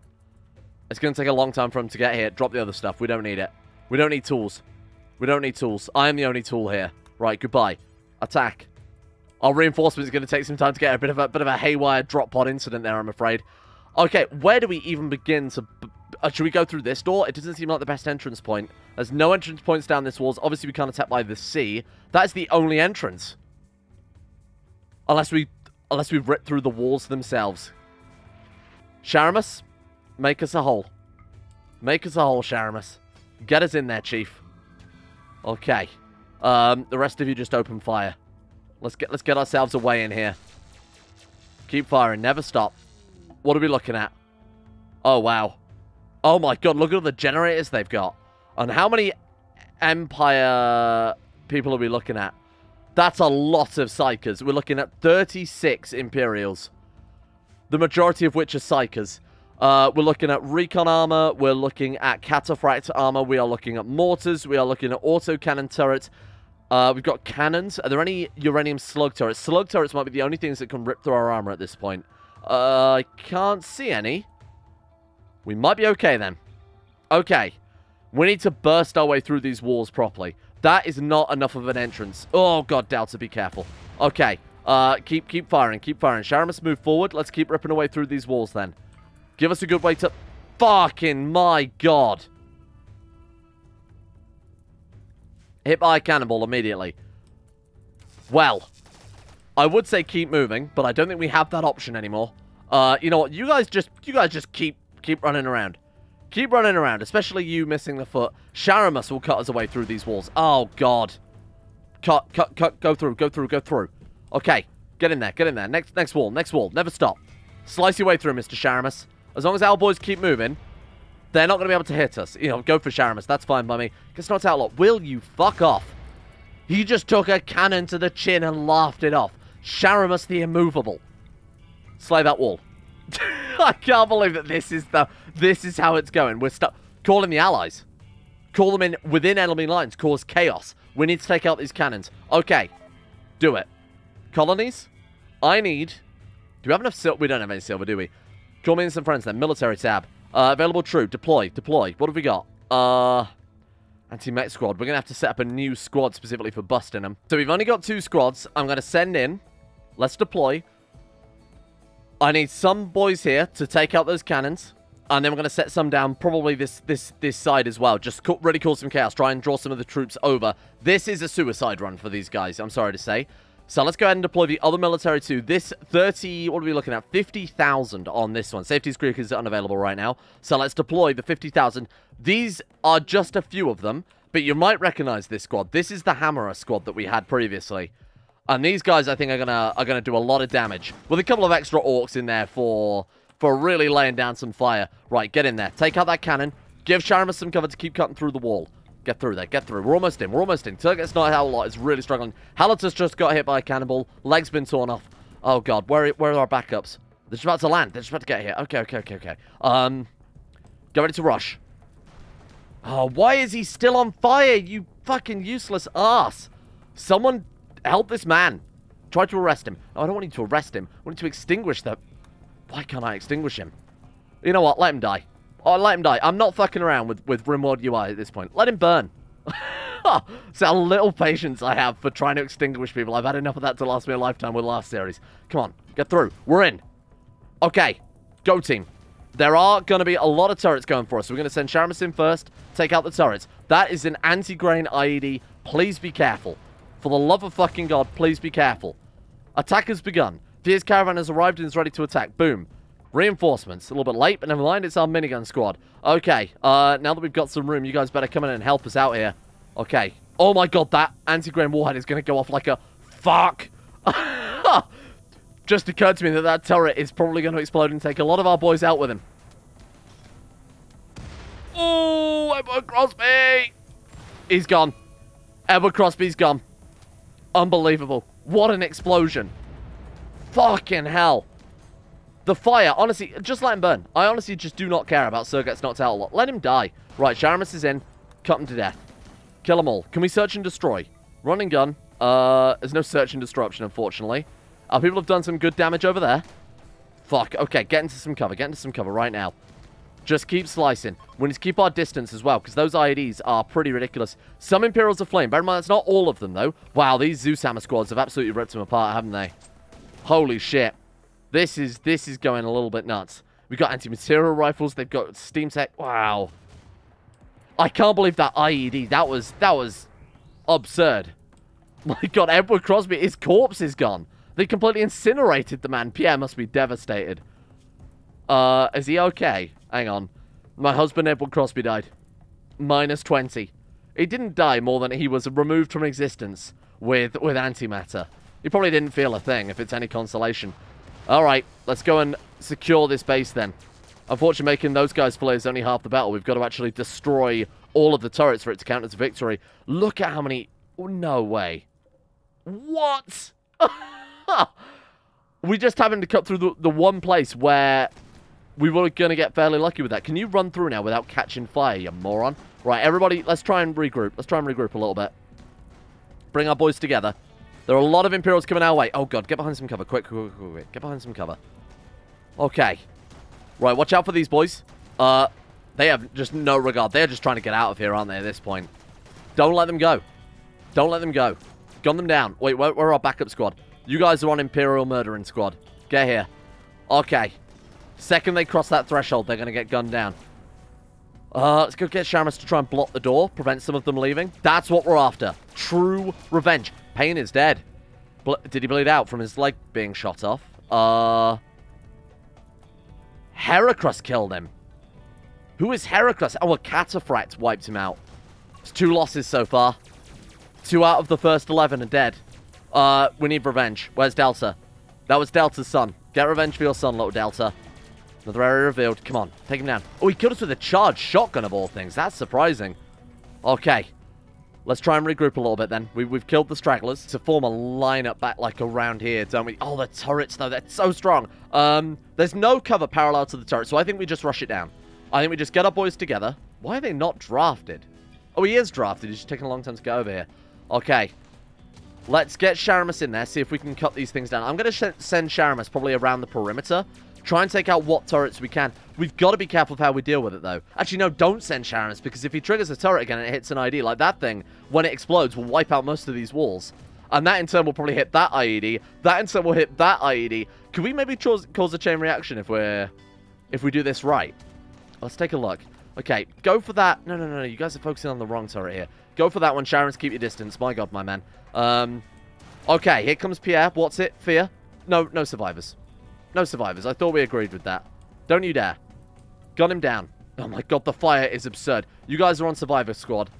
S1: It's going to take a long time for him to get here. Drop the other stuff. We don't need it. We don't need tools. We don't need tools. I am the only tool here. Right, goodbye. Attack. Our reinforcement is going to take some time to get a bit of a bit of a haywire drop pod incident there, I'm afraid. Okay, where do we even begin to... Uh, should we go through this door? It doesn't seem like the best entrance point. There's no entrance points down this walls. Obviously, we can't attack by the sea. That is the only entrance. Unless we... Unless we rip through the walls themselves. Sharamus, make us a hole. Make us a hole, Sharamus. Get us in there, Chief. Okay. Um, the rest of you just open fire. Let's get let's get ourselves away in here. Keep firing, never stop. What are we looking at? Oh, wow. Oh, my God. Look at all the generators they've got. And how many Empire people are we looking at? That's a lot of psychers. We're looking at 36 Imperials. The majority of which are psychers. Uh, we're looking at recon armor. We're looking at cataphract armor. We are looking at mortars. We are looking at autocannon turrets. Uh, we've got cannons. Are there any uranium slug turrets? Slug turrets might be the only things that can rip through our armor at this point. Uh, I can't see any. We might be okay then. Okay. We need to burst our way through these walls properly. That is not enough of an entrance. Oh, God, Delta, be careful. Okay. Uh, keep keep firing, keep firing. Sharamus, move forward. Let's keep ripping away through these walls then. Give us a good way to... Fucking my God. Hit by a cannonball immediately. Well, I would say keep moving, but I don't think we have that option anymore. Uh, you know what? You guys just, you guys just keep, keep running around. Keep running around, especially you missing the foot. Sharamus will cut us away through these walls. Oh, God. Cut, cut, cut, go through, go through, go through. Okay, get in there, get in there. Next, next wall, next wall. Never stop. Slice your way through, Mr. Sharamus. As long as our boys keep moving, they're not going to be able to hit us. You know, go for Sharamus. That's fine by me. Gets knocked out lot. Will you fuck off? He just took a cannon to the chin and laughed it off. Sharamus the Immovable. Slay that wall. [LAUGHS] I can't believe that this is the this is how it's going. We're stuck. Calling the allies. Call them in within enemy lines. Cause chaos. We need to take out these cannons. Okay. Do it. Colonies. I need... Do we have enough silver? We don't have any silver, do we? Call me in some friends then. Military tab. Uh, available troop. Deploy. Deploy. What have we got? Uh... Anti-mech squad. We're going to have to set up a new squad specifically for busting them. So we've only got two squads. I'm going to send in. Let's deploy. I need some boys here to take out those cannons. And then we're going to set some down, probably this this this side as well. Just co really cause some chaos. Try and draw some of the troops over. This is a suicide run for these guys, I'm sorry to say. So let's go ahead and deploy the other military too. This 30, what are we looking at? 50,000 on this one. Safety's Creek is unavailable right now. So let's deploy the 50,000. These are just a few of them, but you might recognize this squad. This is the Hammerer squad that we had previously. And these guys, I think, are gonna are gonna do a lot of damage with a couple of extra orcs in there for for really laying down some fire. Right, get in there. Take out that cannon. Give Sharamus some cover to keep cutting through the wall. Get through there. Get through. We're almost in. We're almost in. Turget's not a lot. It's really struggling. Halatos just got hit by a cannonball. Leg's been torn off. Oh, God. Where, where are our backups? They're just about to land. They're just about to get here. Okay, okay, okay, okay. Um, Get ready to rush. Oh, why is he still on fire, you fucking useless ass? Someone help this man. Try to arrest him. I don't want you to arrest him. I want you to extinguish the... Why can't I extinguish him? You know what? Let him die. Oh, let him die. I'm not fucking around with, with RimWorld UI at this point. Let him burn. [LAUGHS] See how little patience I have for trying to extinguish people. I've had enough of that to last me a lifetime with last series. Come on, get through. We're in. Okay, go team. There are going to be a lot of turrets going for us. So we're going to send Sharamus in first, take out the turrets. That is an anti-grain IED. Please be careful. For the love of fucking God, please be careful. Attack has begun. Fear's caravan has arrived and is ready to attack. Boom. Reinforcements. A little bit late, but never mind. It's our minigun squad. Okay. Uh, now that we've got some room, you guys better come in and help us out here. Okay. Oh my god, that anti-grain warhead is going to go off like a fuck. [LAUGHS] Just occurred to me that that turret is probably going to explode and take a lot of our boys out with him. Oh, Edward Crosby! He's gone. Edward Crosby's gone. Unbelievable. What an explosion. Fucking hell. The fire, honestly, just let him burn. I honestly just do not care about Sir gets knocked out a lot. Let him die. Right, Sharamus is in. Cut him to death. Kill them all. Can we search and destroy? Run and gun. Uh, there's no search and destroy option, unfortunately. Our people have done some good damage over there. Fuck. Okay, get into some cover. Get into some cover right now. Just keep slicing. We need to keep our distance as well, because those IEDs are pretty ridiculous. Some Imperials of Flame. Bear in mind, that's not all of them, though. Wow, these Zeus Hammer squads have absolutely ripped them apart, haven't they? Holy shit. This is this is going a little bit nuts. We've got anti-material rifles. They've got steam tech. Wow. I can't believe that IED. That was that was absurd. [LAUGHS] My god, Edward Crosby, his corpse is gone. They completely incinerated the man. Pierre must be devastated. Uh, is he okay? Hang on. My husband, Edward Crosby, died. Minus 20. He didn't die more than he was removed from existence with, with antimatter. He probably didn't feel a thing, if it's any consolation. Alright, let's go and secure this base then. Unfortunately, making those guys play is only half the battle. We've got to actually destroy all of the turrets for it to count as a victory. Look at how many... Oh, no way. What? [LAUGHS] we just happened to cut through the, the one place where we were going to get fairly lucky with that. Can you run through now without catching fire, you moron? Right, everybody, let's try and regroup. Let's try and regroup a little bit. Bring our boys together. There are a lot of Imperials coming our way. Oh, God. Get behind some cover. Quick, quick, quick, quick. Get behind some cover. Okay. Right, watch out for these boys. Uh, They have just no regard. They're just trying to get out of here, aren't they, at this point? Don't let them go. Don't let them go. Gun them down. Wait, where, where are our backup squad? You guys are on Imperial Murdering Squad. Get here. Okay. Second they cross that threshold, they're going to get gunned down. Uh, let's go get Sharamus to try and block the door, prevent some of them leaving. That's what we're after. True revenge. Pain is dead. Did he bleed out from his leg being shot off? Uh... Heracross killed him. Who is Heracross? Oh, a Cataphract wiped him out. It's two losses so far. Two out of the first 11 are dead. Uh, we need revenge. Where's Delta? That was Delta's son. Get revenge for your son, little Delta. Another area revealed. Come on, take him down. Oh, he killed us with a charged shotgun of all things. That's surprising. Okay. Let's try and regroup a little bit then. We, have killed the stragglers to form a lineup back like around here, don't we? Oh, the turrets though, they're so strong. Um, There's no cover parallel to the turret, so I think we just rush it down. I think we just get our boys together. Why are they not drafted? Oh, he is drafted. He's just taking a long time to get over here. Okay. Let's get Sharamus in there, see if we can cut these things down. I'm going to send Sharamus probably around the perimeter Try and take out what turrets we can. We've got to be careful of how we deal with it, though. Actually, no, don't send Sharamus, because if he triggers a turret again and it hits an IED, like that thing, when it explodes, will wipe out most of these walls. And that in turn will probably hit that IED. That in turn will hit that IED. Could we maybe cause a chain reaction if we're... If we do this right? Let's take a look. Okay, go for that. No, no, no, no. You guys are focusing on the wrong turret here. Go for that one. Sharamus. keep your distance. My god, my man. Um, okay, here comes Pierre. What's it? Fear? No, no survivors. No survivors. I thought we agreed with that. Don't you dare. Gun him down. Oh my god, the fire is absurd. You guys are on Survivor Squad.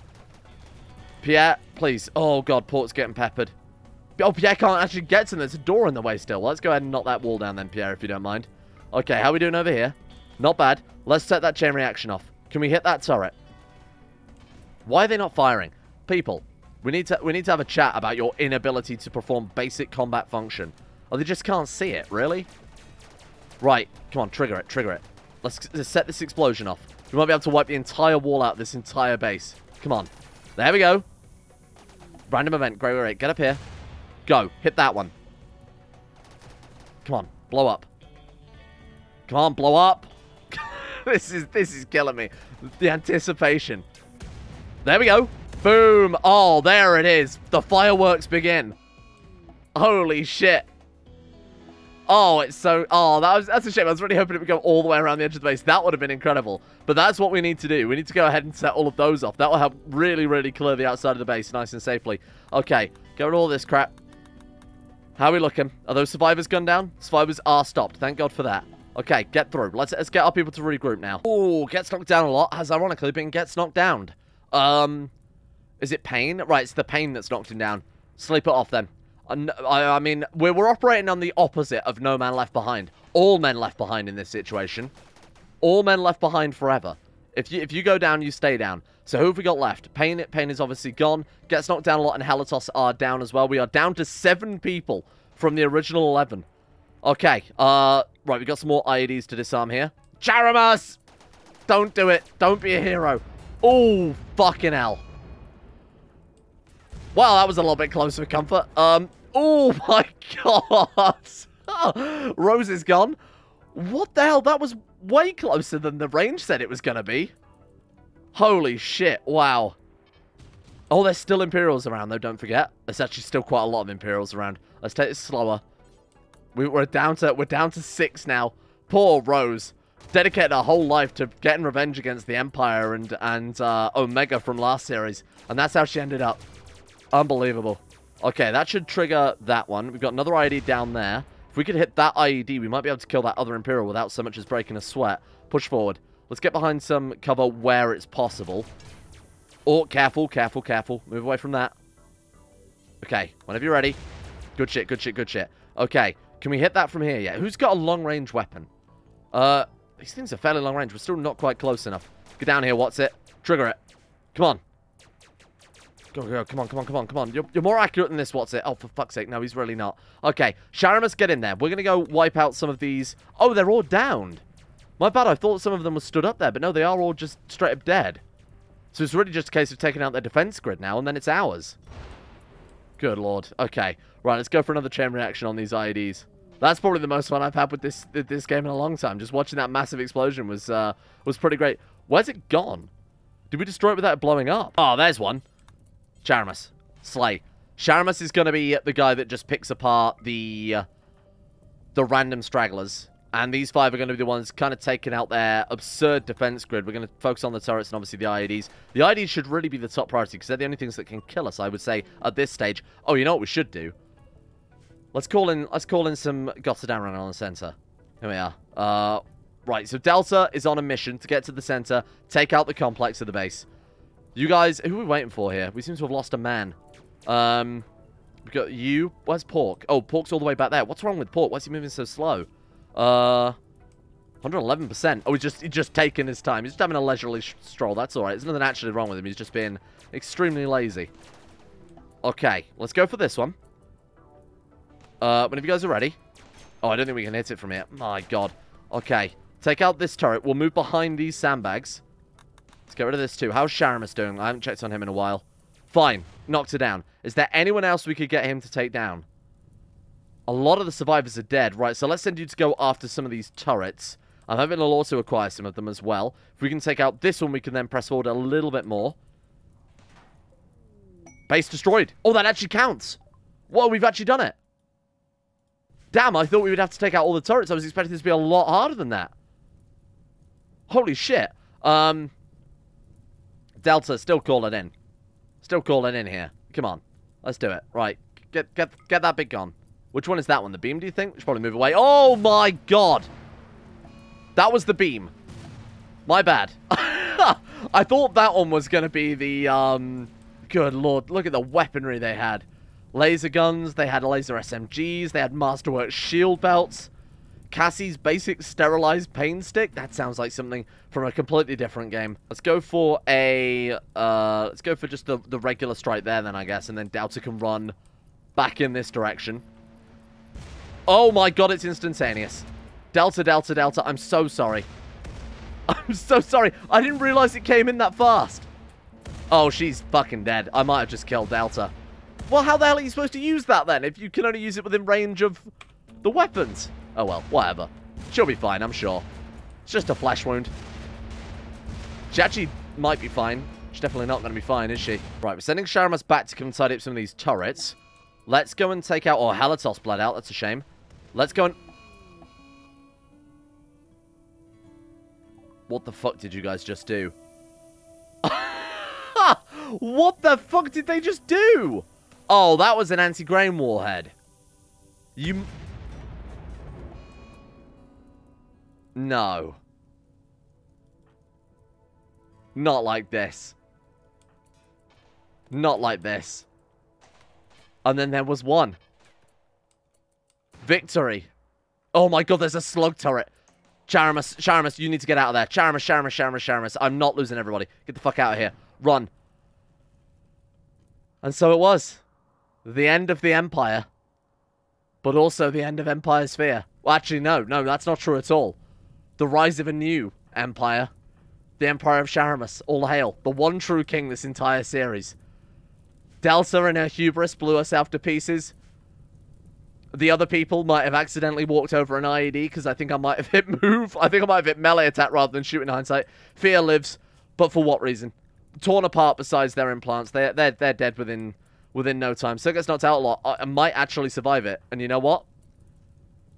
S1: Pierre, please. Oh god, Pork's getting peppered. Oh, Pierre can't actually get to them. There's a door in the way still. Let's go ahead and knock that wall down then, Pierre, if you don't mind. Okay, how are we doing over here? Not bad. Let's set that chain reaction off. Can we hit that turret? Why are they not firing? People, we need to we need to have a chat about your inability to perform basic combat function. Oh, they just can't see it, really? Right, come on, trigger it, trigger it. Let's, let's set this explosion off. We might be able to wipe the entire wall out, this entire base. Come on. There we go. Random event, great, great. Get up here. Go. Hit that one. Come on, blow up. Come on, blow up. [LAUGHS] this is this is killing me. The anticipation. There we go. Boom. Oh, there it is. The fireworks begin. Holy shit. Oh, it's so... Oh, that was, that's a shame. I was really hoping it would go all the way around the edge of the base. That would have been incredible. But that's what we need to do. We need to go ahead and set all of those off. That will help really, really clear the outside of the base nice and safely. Okay, get rid of all this crap. How are we looking? Are those survivors gunned down? Survivors are stopped. Thank God for that. Okay, get through. Let's, let's get our people to regroup now. Oh, gets knocked down a lot. Has ironically been gets knocked down. Um, is it pain? Right, it's the pain that's knocked him down. Sleep it off then. I, I mean, we're, we're operating on the opposite of No Man Left Behind. All men left behind in this situation. All men left behind forever. If you if you go down, you stay down. So who have we got left? Pain, it Pain is obviously gone. Gets knocked down a lot, and Halatos are down as well. We are down to seven people from the original 11. Okay, uh, right, we got some more IEDs to disarm here. Sharamus! Don't do it. Don't be a hero. Oh, fucking hell. Well, that was a little bit close for comfort. Um, oh my god. [LAUGHS] Rose is gone. What the hell? That was way closer than the range said it was going to be. Holy shit. Wow. Oh, there's still Imperials around, though, don't forget. There's actually still quite a lot of Imperials around. Let's take this slower. We, are down to we're down to six now. Poor Rose. Dedicated her whole life to getting revenge against the Empire and, and uh, Omega from last series. And that's how she ended up. Unbelievable. Okay, that should trigger that one. We've got another IED down there. If we could hit that IED, we might be able to kill that other Imperial without so much as breaking a sweat. Push forward. Let's get behind some cover where it's possible. Oh, careful, careful, careful. Move away from that. Okay, whenever you're ready. Good shit, good shit, good shit. Okay, can we hit that from here yet? Who's got a long-range weapon? Uh, these things are fairly long range. We're still not quite close enough. Get down here, what's it? Trigger it. Come on. Go, go, come on, come on, come on, come on. You're, you're more accurate than this, what's it? Oh, for fuck's sake, no, he's really not. Okay, Sharamus, get in there. We're going to go wipe out some of these. Oh, they're all downed. My bad, I thought some of them were stood up there, but no, they are all just straight up dead. So it's really just a case of taking out their defense grid now, and then it's ours. Good lord. Okay, right, let's go for another chain reaction on these IEDs. That's probably the most fun I've had with this this game in a long time. Just watching that massive explosion was uh, was pretty great. Where's it gone? Did we destroy it without it blowing up? Oh, there's one. Sharamus. Slay. Sharamus is going to be the guy that just picks apart the uh, the random stragglers. And these five are going to be the ones kind of taking out their absurd defense grid. We're going to focus on the turrets and obviously the IEDs. The IEDs should really be the top priority because they're the only things that can kill us, I would say, at this stage. Oh, you know what we should do? Let's call in let's call in some Gotterdammerung on the center. Here we are. Uh, right, so Delta is on a mission to get to the center, take out the complex of the base. You guys, who are we waiting for here? We seem to have lost a man. Um, we got you. Where's Pork? Oh, Pork's all the way back there. What's wrong with Pork? Why's he moving so slow? Uh, 111%. Oh, he's just he's just taking his time. He's just having a leisurely stroll. That's all right. There's nothing actually wrong with him. He's just being extremely lazy. Okay, let's go for this one. Uh, whenever you guys are ready. Oh, I don't think we can hit it from here. My god. Okay. Take out this turret. We'll move behind these sandbags. Let's get rid of this too. How's Sharamus doing? I haven't checked on him in a while. Fine. Knocked her down. Is there anyone else we could get him to take down? A lot of the survivors are dead. Right, so let's send you to go after some of these turrets. I'm hoping we'll also acquire some of them as well. If we can take out this one, we can then press forward a little bit more. Base destroyed. Oh, that actually counts. Whoa, we've actually done it. Damn, I thought we would have to take out all the turrets. I was expecting this to be a lot harder than that. Holy shit. Um, Delta, still calling in. Still calling in here. Come on. Let's do it. Right. Get get get that big gone. Which one is that one? The beam, do you think? We should probably move away. Oh, my God. That was the beam. My bad. [LAUGHS] I thought that one was going to be the, um... Good lord, look at the weaponry they had laser guns, they had laser SMGs, they had masterwork shield belts. Cassie's basic sterilized pain stick. That sounds like something from a completely different game. Let's go for a, uh, let's go for just the, the regular strike there then, I guess, and then Delta can run back in this direction. Oh my god, it's instantaneous. Delta, Delta, Delta, I'm so sorry. [LAUGHS] I'm so sorry. I didn't realize it came in that fast. Oh, she's fucking dead. I might have just killed Delta. Well, how the hell are you supposed to use that then? If you can only use it within range of The weapons! Oh well, whatever. She'll be fine, I'm sure. It's just a flesh wound. She actually might be fine. She's definitely not going to be fine, is she? Right, we're sending Sharamus back to come tidy up some of these turrets. Let's go and take out... Oh, Halatos bled out. That's a shame. Let's go and... What the fuck did you guys just do? [LAUGHS] what the fuck did they just do? Oh, that was an anti-grain warhead. You... No. Not like this. Not like this. And then there was one. Victory. Oh my god, there's a slug turret. Sharamus, Sharamus, you need to get out of there. Sharamus, Sharamus, Sharamus, Sharamus. I'm not losing everybody. Get the fuck out of here. Run. And so it was. The end of the Empire. But also the end of Empire Sphere. Well, actually, no. No, that's not true at all. The rise of a new Empire. The Empire of Sharamus. All hail. The one true king this entire series. Delta and her hubris blew us out to pieces. The other people might have accidentally walked over an IED because I think I might have hit move. I think I might have hit melee attack rather than shooting in hindsight. Fear lives, but for what reason? Torn apart besides their implants. They're, they're, they're dead within within no time. So it gets knocked out a lot. I, I might actually survive it. And you know what?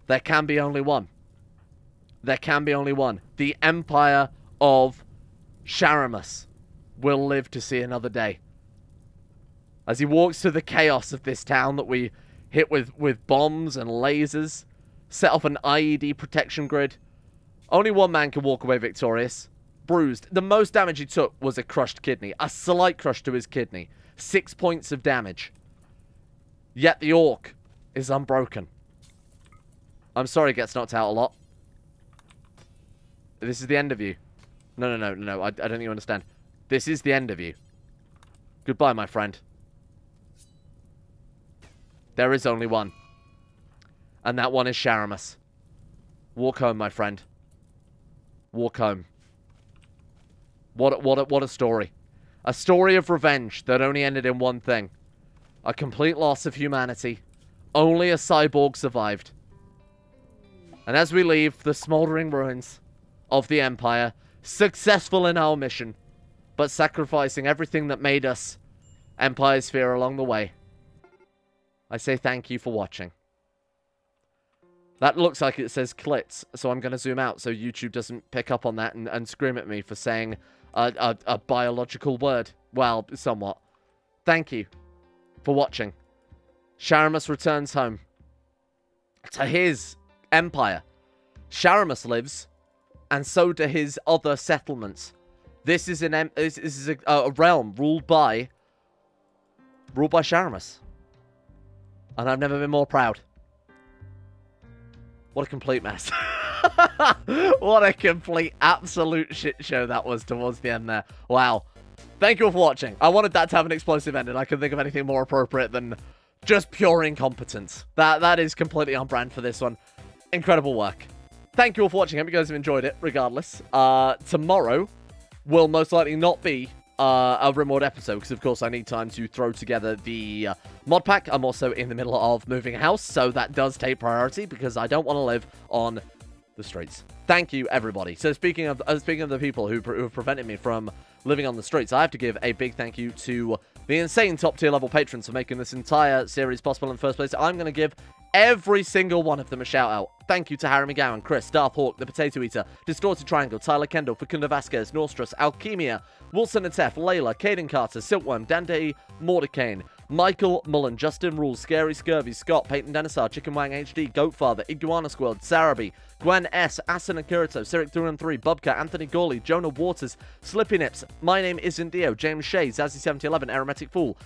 S1: There can be only one. There can be only one. The Empire of Sharamus will live to see another day. As he walks through the chaos of this town that we hit with, with bombs and lasers, set off an IED protection grid, only one man can walk away victorious. Bruised. The most damage he took was a crushed kidney. A slight crush to his kidney. Six points of damage. Yet the orc is unbroken. I'm sorry gets knocked out a lot. This is the end of you. No, no, no, no, I, I don't think you understand. This is the end of you. Goodbye, my friend. There is only one. And that one is Sharamus. Walk home, my friend. Walk home. What, what, what a story. A story of revenge that only ended in one thing. A complete loss of humanity. Only a cyborg survived. And as we leave the smoldering ruins of the Empire, successful in our mission, but sacrificing everything that made us Empire Sphere along the way, I say thank you for watching. That looks like it says clits, so I'm going to zoom out so YouTube doesn't pick up on that and, and scream at me for saying a, a, a biological word. Well, somewhat. Thank you for watching. Sharamus returns home to his empire. Sharamus lives, and so do his other settlements. This is an this is a, a realm ruled by ruled by Sharamus. And I've never been more proud. What a complete mess. [LAUGHS] what a complete absolute shit show that was towards the end there. Wow. Thank you all for watching. I wanted that to have an explosive ending. I couldn't think of anything more appropriate than just pure incompetence. That That is completely on brand for this one. Incredible work. Thank you all for watching. I hope you guys have enjoyed it, regardless. Uh, tomorrow will most likely not be uh, a Rimworld episode, because of course I need time to throw together the uh, mod pack. I'm also in the middle of moving house, so that does take priority, because I don't want to live on the streets. Thank you, everybody. So speaking of uh, speaking of the people who, who have prevented me from living on the streets, I have to give a big thank you to the insane top tier level patrons for making this entire series possible in the first place. I'm going to give every single one of them a shout out. Thank you to Harry McGowan, Chris, Darth Hawk, The Potato Eater, Distorted Triangle, Tyler Kendall, Facunda Vasquez, Norstrus, Alchemia, Wilson and Tef, Layla, Caden Carter, Silkworm, Dante Mordecane, Michael Mullen, Justin Rules, Scary Scurvy, Scott, Peyton Denisar, Chicken Wang HD, Goatfather, Iguana Squad, Sarabi, Gwen S, Asana Kirito, Sirik 3 Bubka, Anthony Gawley, Jonah Waters, Slippy Nips, My Name Isn't Dio, James Shea, Zazzy7011, Aromatic Fool.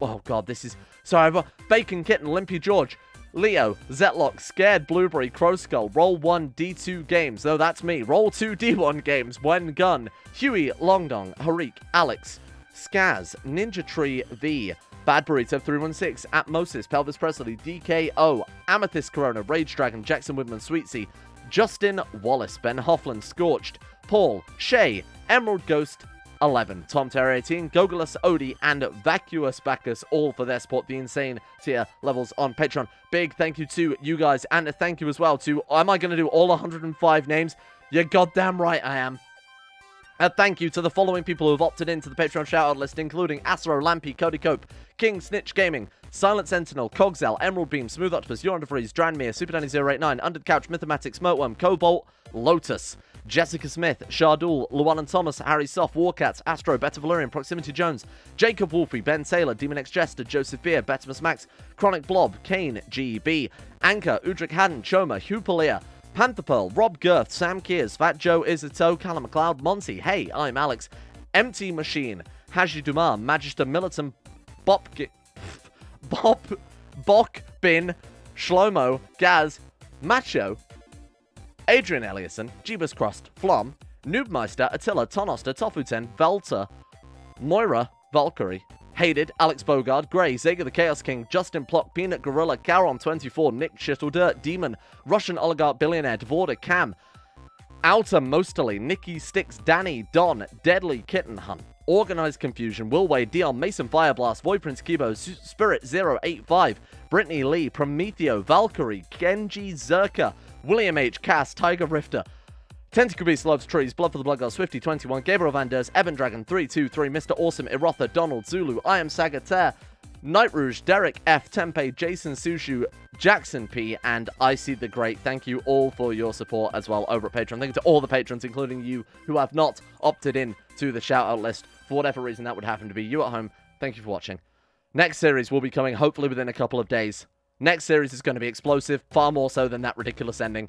S1: Oh god, this is... Sorry, Bacon Kitten, Limpy George, Leo, Zetlock, Scared Blueberry, Crow Skull, Roll 1 D2 Games, though that's me, Roll 2 [LAUGHS] D1 Games, When Gun, Huey, Longdong, Harik, Alex, Skaz, Ninja Tree V, Bad Burrito 316, Atmosis, Pelvis Presley, DKO, Amethyst Corona, Rage Dragon, Jackson Woodman, Sweetsy, Justin Wallace, Ben Hoffland, Scorched, Paul, Shay, Emerald Ghost, 11, Tom Terry 18, Gogolus Odie, and Vacuous Bacchus, all for their support, the insane tier levels on Patreon. Big thank you to you guys, and a thank you as well to, am I going to do all 105 names? You're goddamn right I am. A thank you to the following people who have opted into the Patreon shoutout list, including Asro, Lampy, Cody Cope, King Snitch Gaming, Silent Sentinel, Cogsel, Emerald Beam, Smooth Octopus, Yoran DeFreeze, Dranmere, Super Danny 089, Under the Couch, Mythomatics, Smokeworm, Cobalt, Lotus, Jessica Smith, Shardul, Llewellyn Thomas, Harry Soft, Warcats, Astro, Better Valerian, Proximity Jones, Jacob Wolfie, Ben Taylor, Demon X Jester, Joseph Beer, Betimus Max, Chronic Blob, Kane, GB, Anchor, Udric Haddon, Choma, Hupalia, Panther Pearl, Rob Girth, Sam Kears, Fat Joe Isato, Callum McLeod, Monty, Hey, I'm Alex, Empty Machine, Haji Dumar, Magister Militant, Bop, [LAUGHS] Bop, Bok, Bin, Shlomo, Gaz, Macho, Adrian Ellison, Jeebus Crust, Flom, Noobmeister, Attila, Tonoster, Tofuten, Velta, Moira, Valkyrie, Hated, Alex Bogard, Grey, Zega the Chaos King, Justin Plock, Peanut Gorilla, Caron24, Nick Shittledirt, Demon, Russian Oligarch Billionaire, Devorder, Cam, Outer Mosterly, Nikki Sticks, Danny, Don, Deadly Kitten Hunt, Organized Confusion, Will Wade, Dion, Mason Fireblast, Void Prince Kibo, Spirit 085, Brittany Lee, Prometheo, Valkyrie, Genji Zerka, William H. Cass, Tiger Rifter, Tentacle Beast loves trees, Blood for the Blood God, Swifty 21, Gabriel Van Ders, Evan Dragon 323, Mr. Awesome, Erotha, Donald, Zulu, I am Sagataire, Night Rouge, Derek F, Tempe, Jason Sushu, Jackson P, and I See the Great. Thank you all for your support as well over at Patreon. Thank you to all the patrons, including you who have not opted in to the shout out list for whatever reason that would happen to be. You at home, thank you for watching. Next series will be coming hopefully within a couple of days. Next series is going to be explosive, far more so than that ridiculous ending.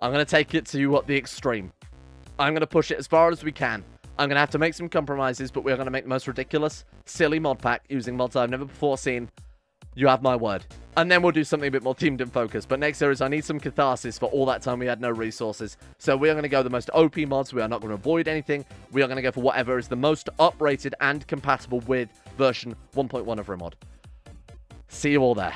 S1: I'm going to take it to what the extreme. I'm going to push it as far as we can. I'm going to have to make some compromises, but we're going to make the most ridiculous, silly mod pack using mods I've never before seen. You have my word. And then we'll do something a bit more themed and focused. But next series, I need some catharsis for all that time we had no resources. So we are going to go the most OP mods. We are not going to avoid anything. We are going to go for whatever is the most uprated and compatible with version 1.1 of RimMod. See you all there.